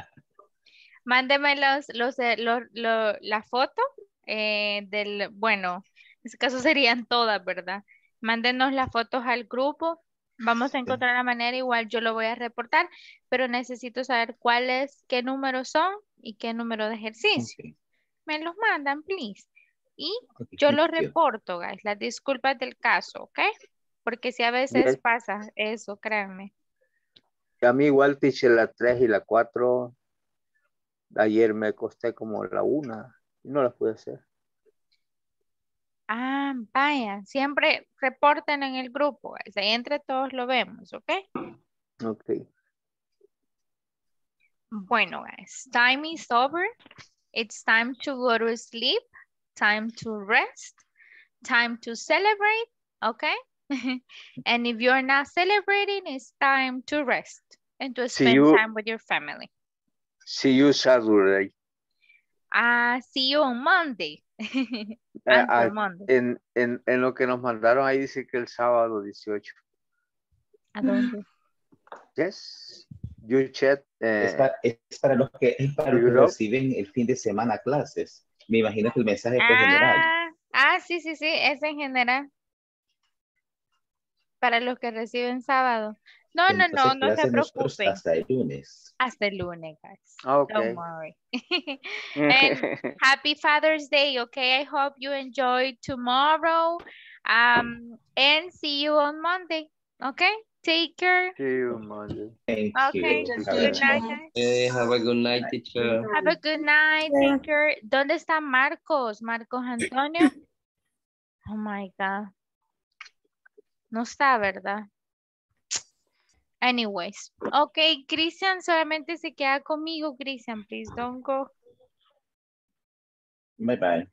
mándeme los, los, eh, los- lo- la foto eh, del, bueno, en este caso serían todas, ¿verdad? Mándenos las fotos al grupo. Vamos a encontrar la manera, igual yo lo voy a reportar, pero necesito saber cuáles, qué números son y qué número de ejercicio. Me los mandan, please. Y yo lo reporto, guys, las disculpas del caso, ¿ok? Porque si a veces pasa eso, créanme. A mí igual, teacher, la 3 y la 4, ayer me costé como la 1 y no las pude hacer. Ah, vaya, siempre reporten en el grupo, guys, ahí entre todos lo vemos, ¿ok? Ok. Bueno, guys, time is over. It's time to go to sleep, time to rest, time to celebrate, okay? and if you're not celebrating, it's time to rest and to spend you- time with your family. See you Saturday. Ah, see you on Monday. Ah, Monday. en, en, en lo que nos mandaron ahí dice que el sábado 18. ¿A dónde? Yes. You. Es eh, para, es para los que, es para los que reciben el fin de semana clases. Me imagino que el mensaje fue general. Ah, ah, sí, sí, sí, es en general. Para los que reciben sábado. No, no, Entonces, no, no se preocupen. hasta el lunes. Hasta el lunes, guys. Ah, ok. Don't worry. and happy Father's Day, okay? I hope you enjoy tomorrow. Um, and see you on Monday, okay? Take care. See you Monday. Thank Okay, you. good night, guys. Have a good night, teacher. Have a good night. Take care. ¿Dónde está Marcos? Marcos Antonio. Oh my God. No está, ¿verdad? Anyways. Okay, Christian solamente se queda conmigo. Christian, please don't go. Bye bye.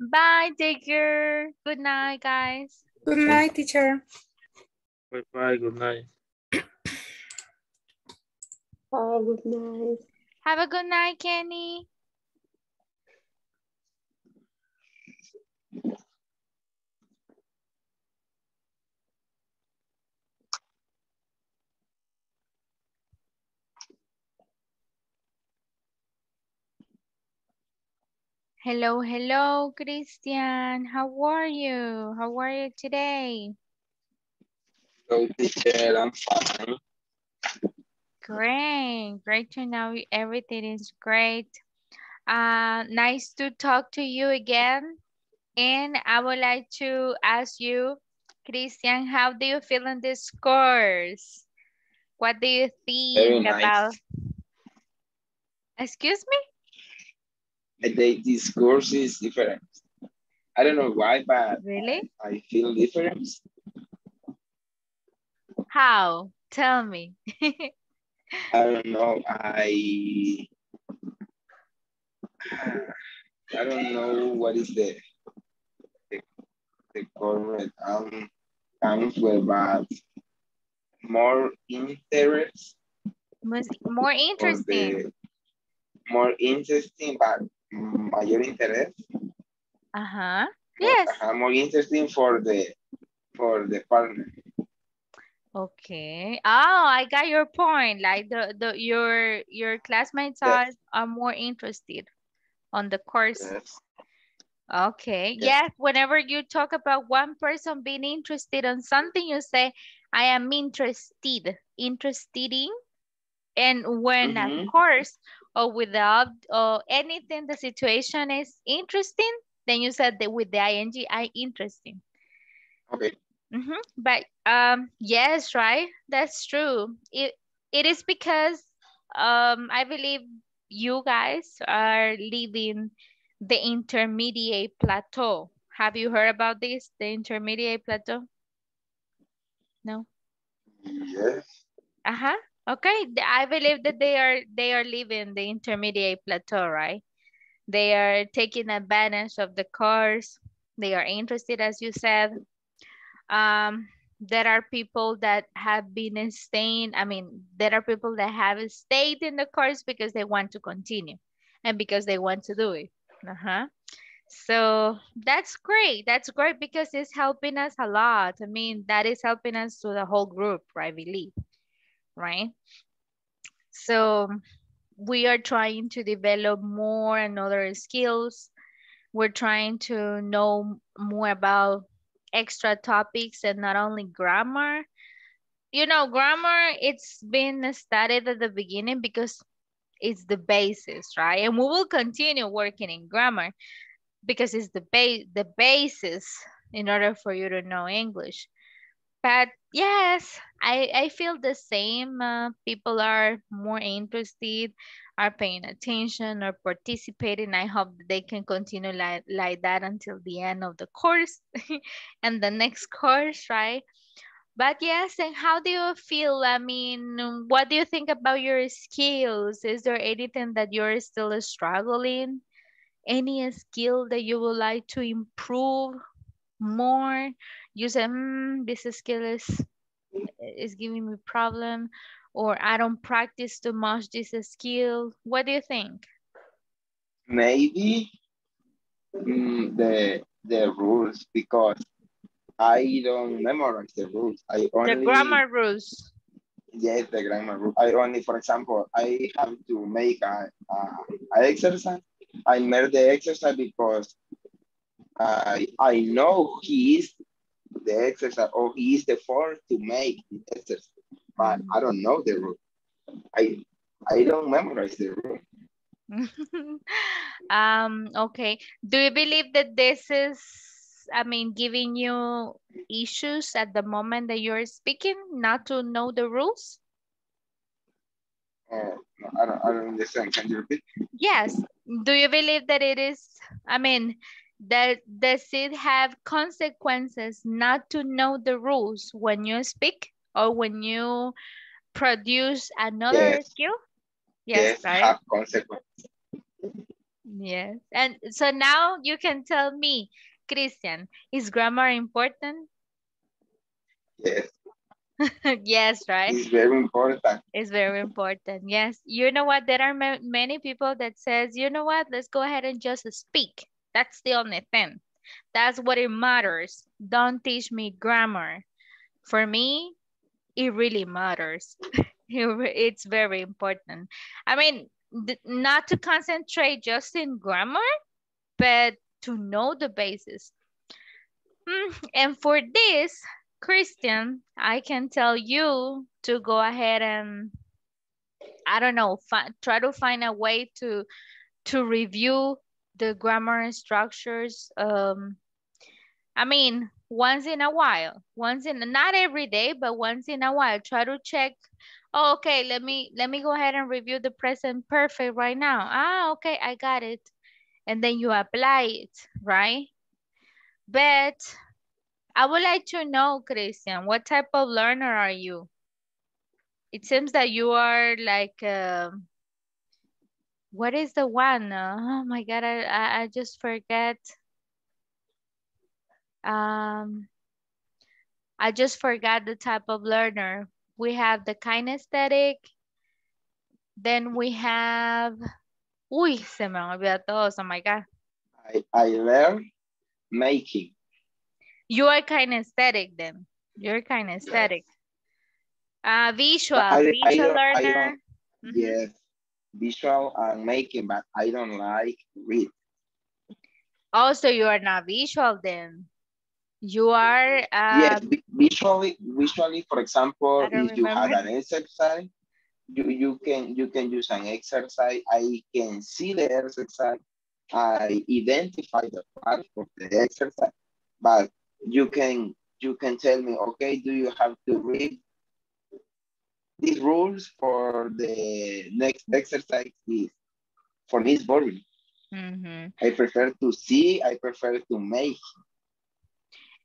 Bye, take care. Good night, guys. Good night, teacher. Bye bye, good night. Oh, good night. Have a good night, Kenny. Hello, hello, Cristian. How are you? How are you today? Teacher, I'm fine. Great, great to know everything is great. Uh, nice to talk to you again. And I would like to ask you, Cristian, how do you feel in this course? What do you think nice. about? Excuse me? They, this course is different. I don't know why, but Really? I feel different. How? Tell me. I don't know. I I don't know what is the the, the correct um answer, but more interest More interesting. the more interesting, but mayor interés. Uh-huh. Yes. uh, more interesting for the for the partner. Okay. Oh, I got your point. Like the, the your your classmates are are more interested on the course. Yes. Okay. Yes. Yes. Whenever you talk about one person being interested in something, you say, I am interested. Interested in. And when Mhm. of course or without or anything the situation is interesting, then you said that with the ing, I interesting. Okay. Mm-hmm. But um, yes, right. That's true. It it is because um, I believe you guys are leaving the intermediate plateau. Have you heard about this? The intermediate plateau? No. Yes. Uh-huh. Okay. I believe that they are they are leaving the intermediate plateau, right? They are taking advantage of the course. They are interested, as you said. Um, there are people that have been staying. I mean, there are people that have stayed in the course because they want to continue and because they want to do it. Uh-huh. So that's great. That's great because it's helping us a lot. I mean, that is helping us to the whole group, I believe, right? So we are trying to develop more and other skills. We're trying to know more about extra topics and not only grammar. You know, grammar, it's been studied at the beginning because it's the basis, right? And we will continue working in grammar because it's the base the basis in order for you to know English. But yes, I, I feel the same. Uh, people are more interested, are paying attention or participating. I hope that they can continue like, like that until the end of the course and the next course, right? But yes, and how do you feel? I mean, what do you think about your skills? Is there anything that you're still struggling? Any skill that you would like to improve more? You say, hmm, this skill is is giving me problem, or I don't practice too much this skill. What do you think? Maybe mm, the the rules because I don't memorize the rules. I only The grammar rules. Yes, the grammar rule. I only, for example, I have to make a, a, a exercise. I made the exercise because I I know he is the exercise or he is the form to make the exercise, but I don't know the rule. I I don't memorize the rule. um, okay. Do you believe that this is, I mean, giving you issues at the moment that you're speaking, not to know the rules? Uh, no, I don't I don't understand. Can you repeat? Yes. Do you believe that it is, I mean, that does it have consequences not to know the rules when you speak or when you produce another Yes. skill? Yes, Yes, right? have consequences. Yes. And so now you can tell me, Cristian, is grammar important? Yes, yes, right? it's very important. It's very important. Yes. You know what? There are ma- many people that says, you know what? Let's go ahead and just speak. That's the only thing. That's what it matters. Don't teach me grammar. For me, it really matters. It's very important. I mean, not to concentrate just in grammar, but to know the basis. Hmm, And for this, Cristian, I can tell you to go ahead and, I don't know, try to find a way to to review the grammar structures. Um, I mean, once in a while. Once in, not every day, but once in a while. Try to check, oh, okay, let me, let me go ahead and review the present perfect right now. Ah, okay, I got it. And then you apply it, right? But I would like to know, Cristian, what type of learner are you? It seems that you are like, um, what is the one? Uh, oh my God, I, I, I just forget. Um, I just forgot the type of learner. We have the kinesthetic. Then we have, uy, se me han olvidado todos, oh my God. I, I learn making. You are kinesthetic then. You're kinesthetic. Uh, visual, I, visual I learner. don't, yes, visual and making, but I don't like read. Also, you are not visual then. You are, uh, yes, visually, visually, for example, if you had an exercise, you, you can you can use an exercise. I can see the exercise. I identify the part of the exercise, but you can you can tell me, okay, do you have to read these rules for the next exercise? Is for me, it's boring. mhm. I prefer to see. I prefer to make.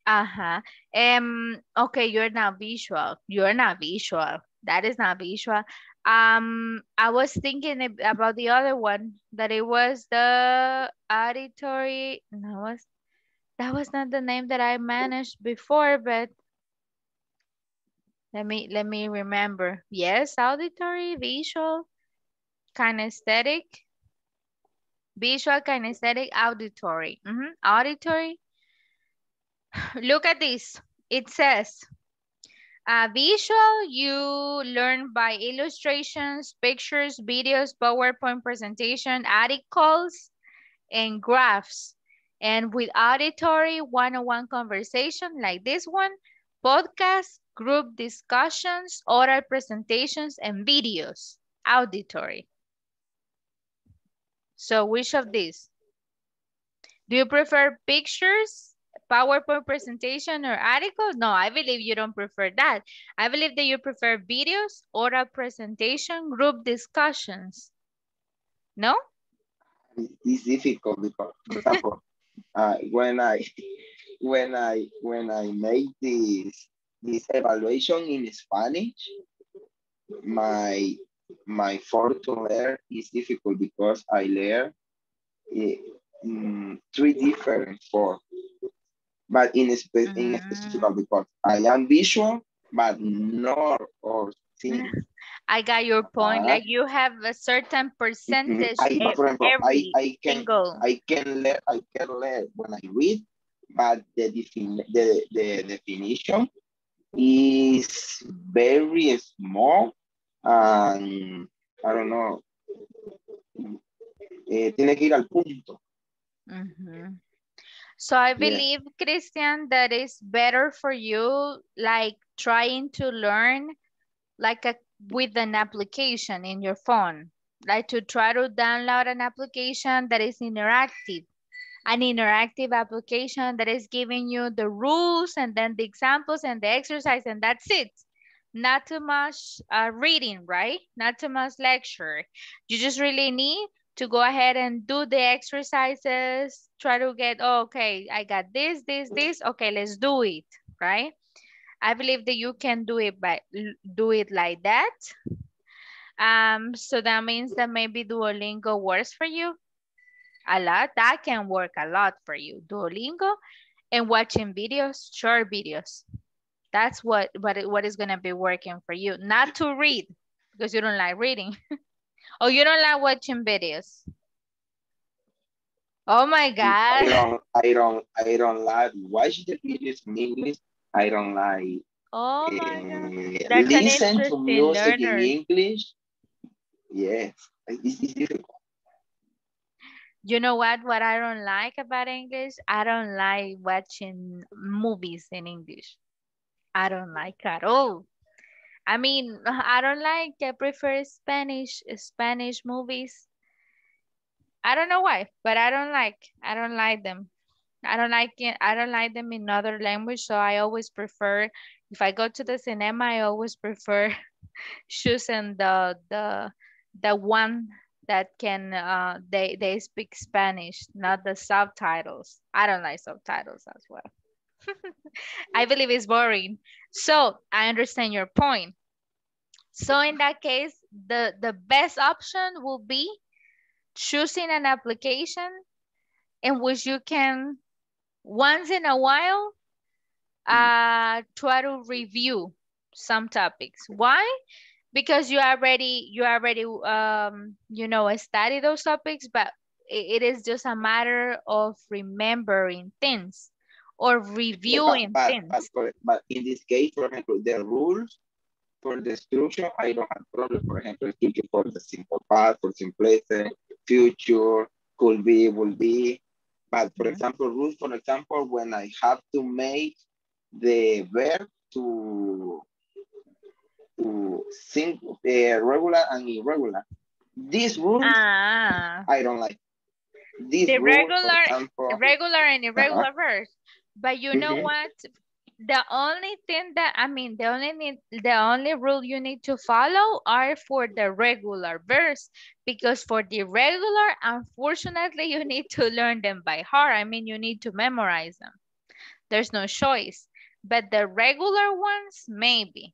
Uh-huh. Um, okay, you're not visual. You're not visual. That is not visual. Um, I was thinking about the other one, that it was the auditory. No, was that was not the name that I managed before, but let me let me remember. Yes, auditory, visual, kinesthetic, visual, kinesthetic, auditory. Mhm, Auditory. Look at this. It says, visual, you learn by illustrations, pictures, videos, PowerPoint presentation, articles, and graphs. And with auditory, one-on-one conversation like this one, podcast, group discussions, oral presentations, and videos, auditory. So which of these? Do you prefer pictures, PowerPoint presentation, or articles? No, I believe you don't prefer that. I believe that you prefer videos, oral presentation, group discussions. No? It's difficult because, for example, uh, when I when I when I make this this evaluation in Spanish, my my fortune learn is difficult because I learn eh, mm, three different forms. But in spe in specific because I am visual, but not or seeing. I got your point. Uh, Like you have a certain percentage I, example, I, every I can single. I can learn I can learn when I read, but the defin the, the definition is very small and I don't know. Eh, tiene que ir al punto. Mhm. So I Yeah. believe, Cristian, that it's better for you like trying to learn like a with an application in your phone. Like to try to download an application that is interactive. An interactive application that is giving you the rules and then the examples and the exercise and that's it. Not too much uh, reading, right? Not too much lecture. You just really need to go ahead and do the exercises, try to get, oh, okay, I got this, this, this, okay, let's do it, right? I believe that you can do it by do it like that. Um, so that means that maybe Duolingo works for you a lot. That can work a lot for you, Duolingo, and watching videos, short videos. That's what what what is gonna be working for you. Not to read because you don't like reading. oh, you don't like watching videos. Oh my God. I God. don't I don't I don't like watch the videos in English. I don't like Oh my God. eh, That's an listen to music in. English. Yes, it's difficult. You know what? What I don't like about English, I don't like watching movies in English. I don't like at all. I mean, I don't like, I prefer Spanish, Spanish movies. I don't know why, but I don't like, I don't like them. I don't like it. I don't like them in other language. So I always prefer, if I go to the cinema, I always prefer choosing the the the one that can uh they they speak Spanish, not the subtitles. I don't like subtitles as well. I believe it's boring. So I understand your point. So in that case, the, the best option will be choosing an application in which you can once in a while uh, try to review some topics. Why? Because you already you already um, you know study those topics, but it, is just a matter of remembering things or reviewing but, things. But, but, but in this case, for example, the rules for the structure, I don't have problem. For example, structure for the simple past, for simplicity, future, could be, will be. But for example, rules, for example, when I have to make the verb to to sing uh, regular and irregular. These rules, ah. I don't like. These the rules, regular, example, regular and irregular Uh-huh. verbs. But you know Mhm. what? The only thing that I mean, the only need, the only rule you need to follow are for the regular verbs, because for the regular, unfortunately, you need to learn them by heart. I mean, you need to memorize them. There's no choice. But the regular ones, maybe.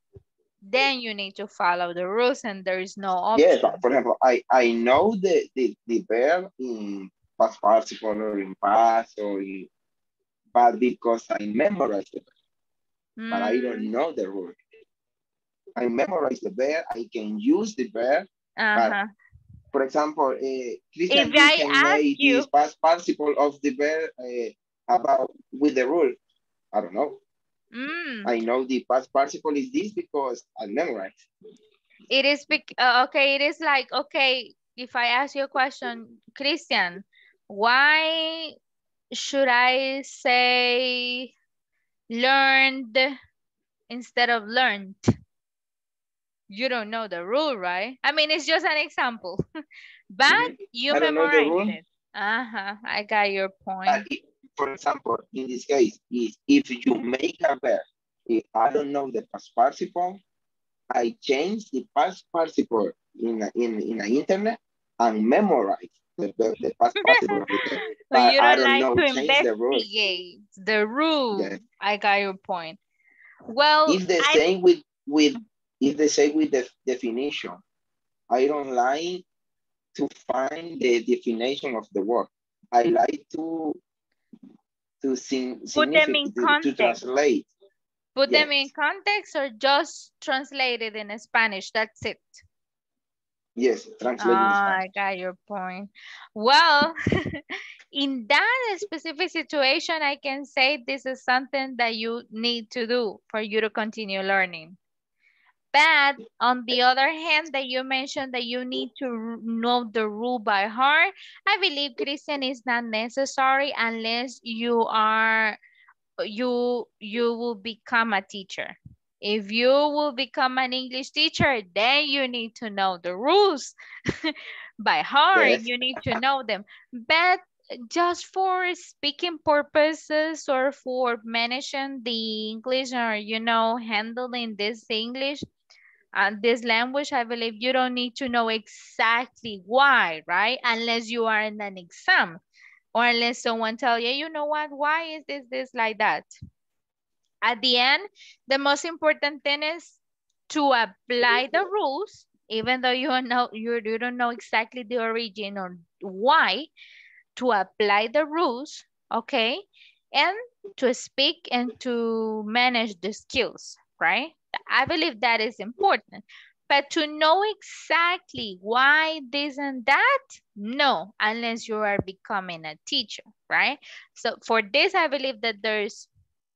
Then you need to follow the rules, and there is no option. Yes, for example, I, I know the, the, the verb in past participle or in past or in, but because I memorized it, but I Mm. don't know the rule. I memorize the verb, I can use the verb, Uh-huh. but for example, uh, Cristian, If I can ask you- this past participle of the verb uh, about with the rule. I don't know. Mm. I know the past participle is this because I memorized. It is uh, okay. It is like okay. If I ask you a question, Cristian, why should I say learned instead of learned? You don't know the rule, right? I mean, it's just an example, but you I the rule. memorized it. Uh huh. I got your point. But if- for example, in this case, is if you make a verb, if I don't know the past participle, I change the past participle in a, in in the internet and memorize the, the, the past participle of the verb. So But you I don't don't like know to change the investigate the rule. Yes. I got your point. Well, It's the I- same with with it's the same with the definition. I don't like to find the definition of the word. I like to to sing, Put them in to, to translate. Put them in context or just translate it in Spanish. That's it. Yes, translate in Ah, I got your point. Well, in that specific situation, I can say this is something that you need to do for you to continue learning. But on the other hand, that you mentioned that you need to know the rule by heart, I believe Cristian is not necessary unless you are you you will become a teacher. If you will become an English teacher, then you need to know the rules by heart. Yes. You need to know them. But just for speaking purposes or for managing the English or, you know, handling this English, and this language, I believe you don't need to know exactly why, right? Unless you are in an exam or unless someone tell you, you know what, why is this, this like that? At the end, the most important thing is to apply the rules, even though you don't know, you, you don't know exactly the origin or why, to apply the rules, okay? And to speak and to manage the skills, right? I believe that is important. But to know exactly why this and that, no, unless you are becoming a teacher, right? So for this, I believe that there's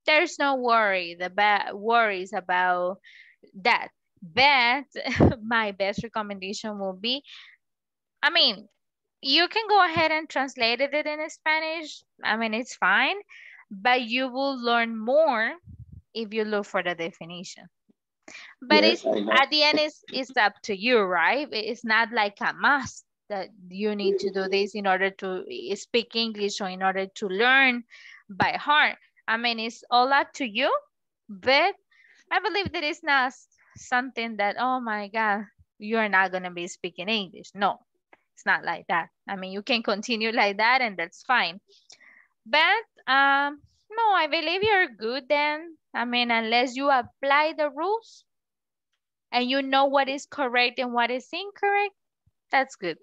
there's no worry, the bad worries about that. But my best recommendation will be, I mean, you can go ahead and translate it in Spanish. I mean, it's fine, but you will learn more if you look for the definition. But Yes, it's at the end, it's, it's up to you, right? It's not like a must that you need to do this in order to speak English or in order to learn by heart. I mean, it's all up to you, but I believe that it's not something that, oh my God, you're not going to be speaking English. No, it's not like that. I mean, you can continue like that and that's fine. But um, no, I believe you're good then. I mean, unless you apply the rules and you know what is correct and what is incorrect, that's good.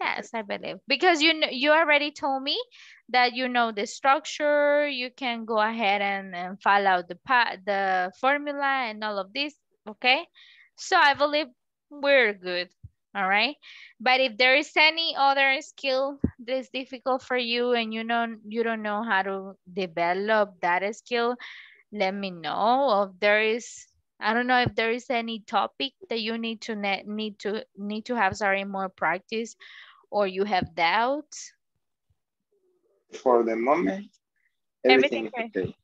Yes, I believe. Because you you already told me that you know the structure, you can go ahead and, and follow the the formula and all of this, okay? So I believe we're good, all right? But if there is any other skill that is difficult for you and you know you don't know how to develop that skill, let me know. If there is I don't know if there is any topic that you need to need to need to have sorry more practice or you have doubts. For the moment, everything, everything okay.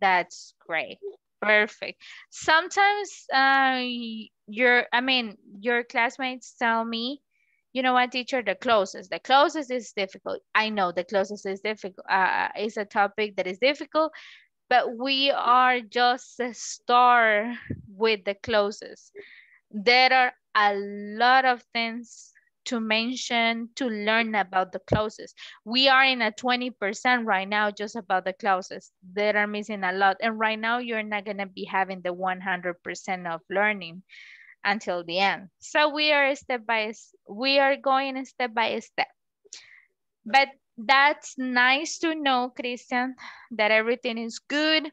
That's great. Perfect. Sometimes uh, your, I mean, your classmates tell me, you know what, teacher, the clauses. The clauses is difficult. I know the clauses is difficult. Uh, is a topic that is difficult but we are just a star with the clauses. There are a lot of things to mention to learn about the clauses. We are in a 20% right now just about the clauses that are missing a lot. And right now you're not gonna be having the 100% of learning until the end. So we are step by, we are going step by step. But that's nice to know, Cristian, that everything is good.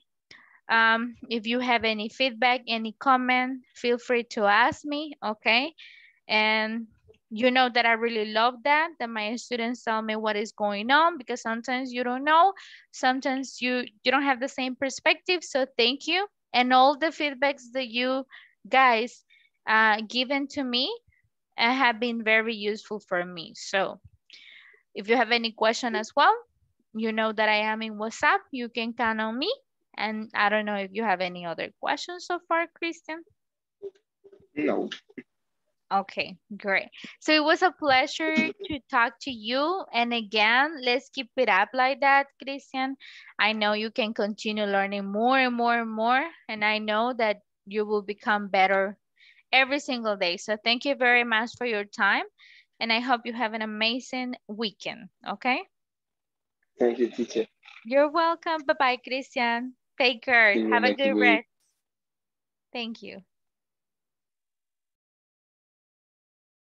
Um, if you have any feedback, any comment, feel free to ask me, okay? And you know that I really love that, that my students tell me what is going on because sometimes you don't know, sometimes you, you don't have the same perspective, so thank you. And all the feedbacks that you guys uh, given to me uh, have been very useful for me, so if you have any question as well, you know that I am in WhatsApp. You can count on me. And I don't know if you have any other questions so far, Cristian? No. Okay, great. So it was a pleasure to talk to you. And again, let's keep it up like that, Cristian. I know you can continue learning more and more and more. And I know that you will become better every single day. So thank you very much for your time and I hope you have an amazing weekend, okay? Thank you, teacher. You're welcome. Bye-bye, Cristian. Take care. have a good rest. Thank you.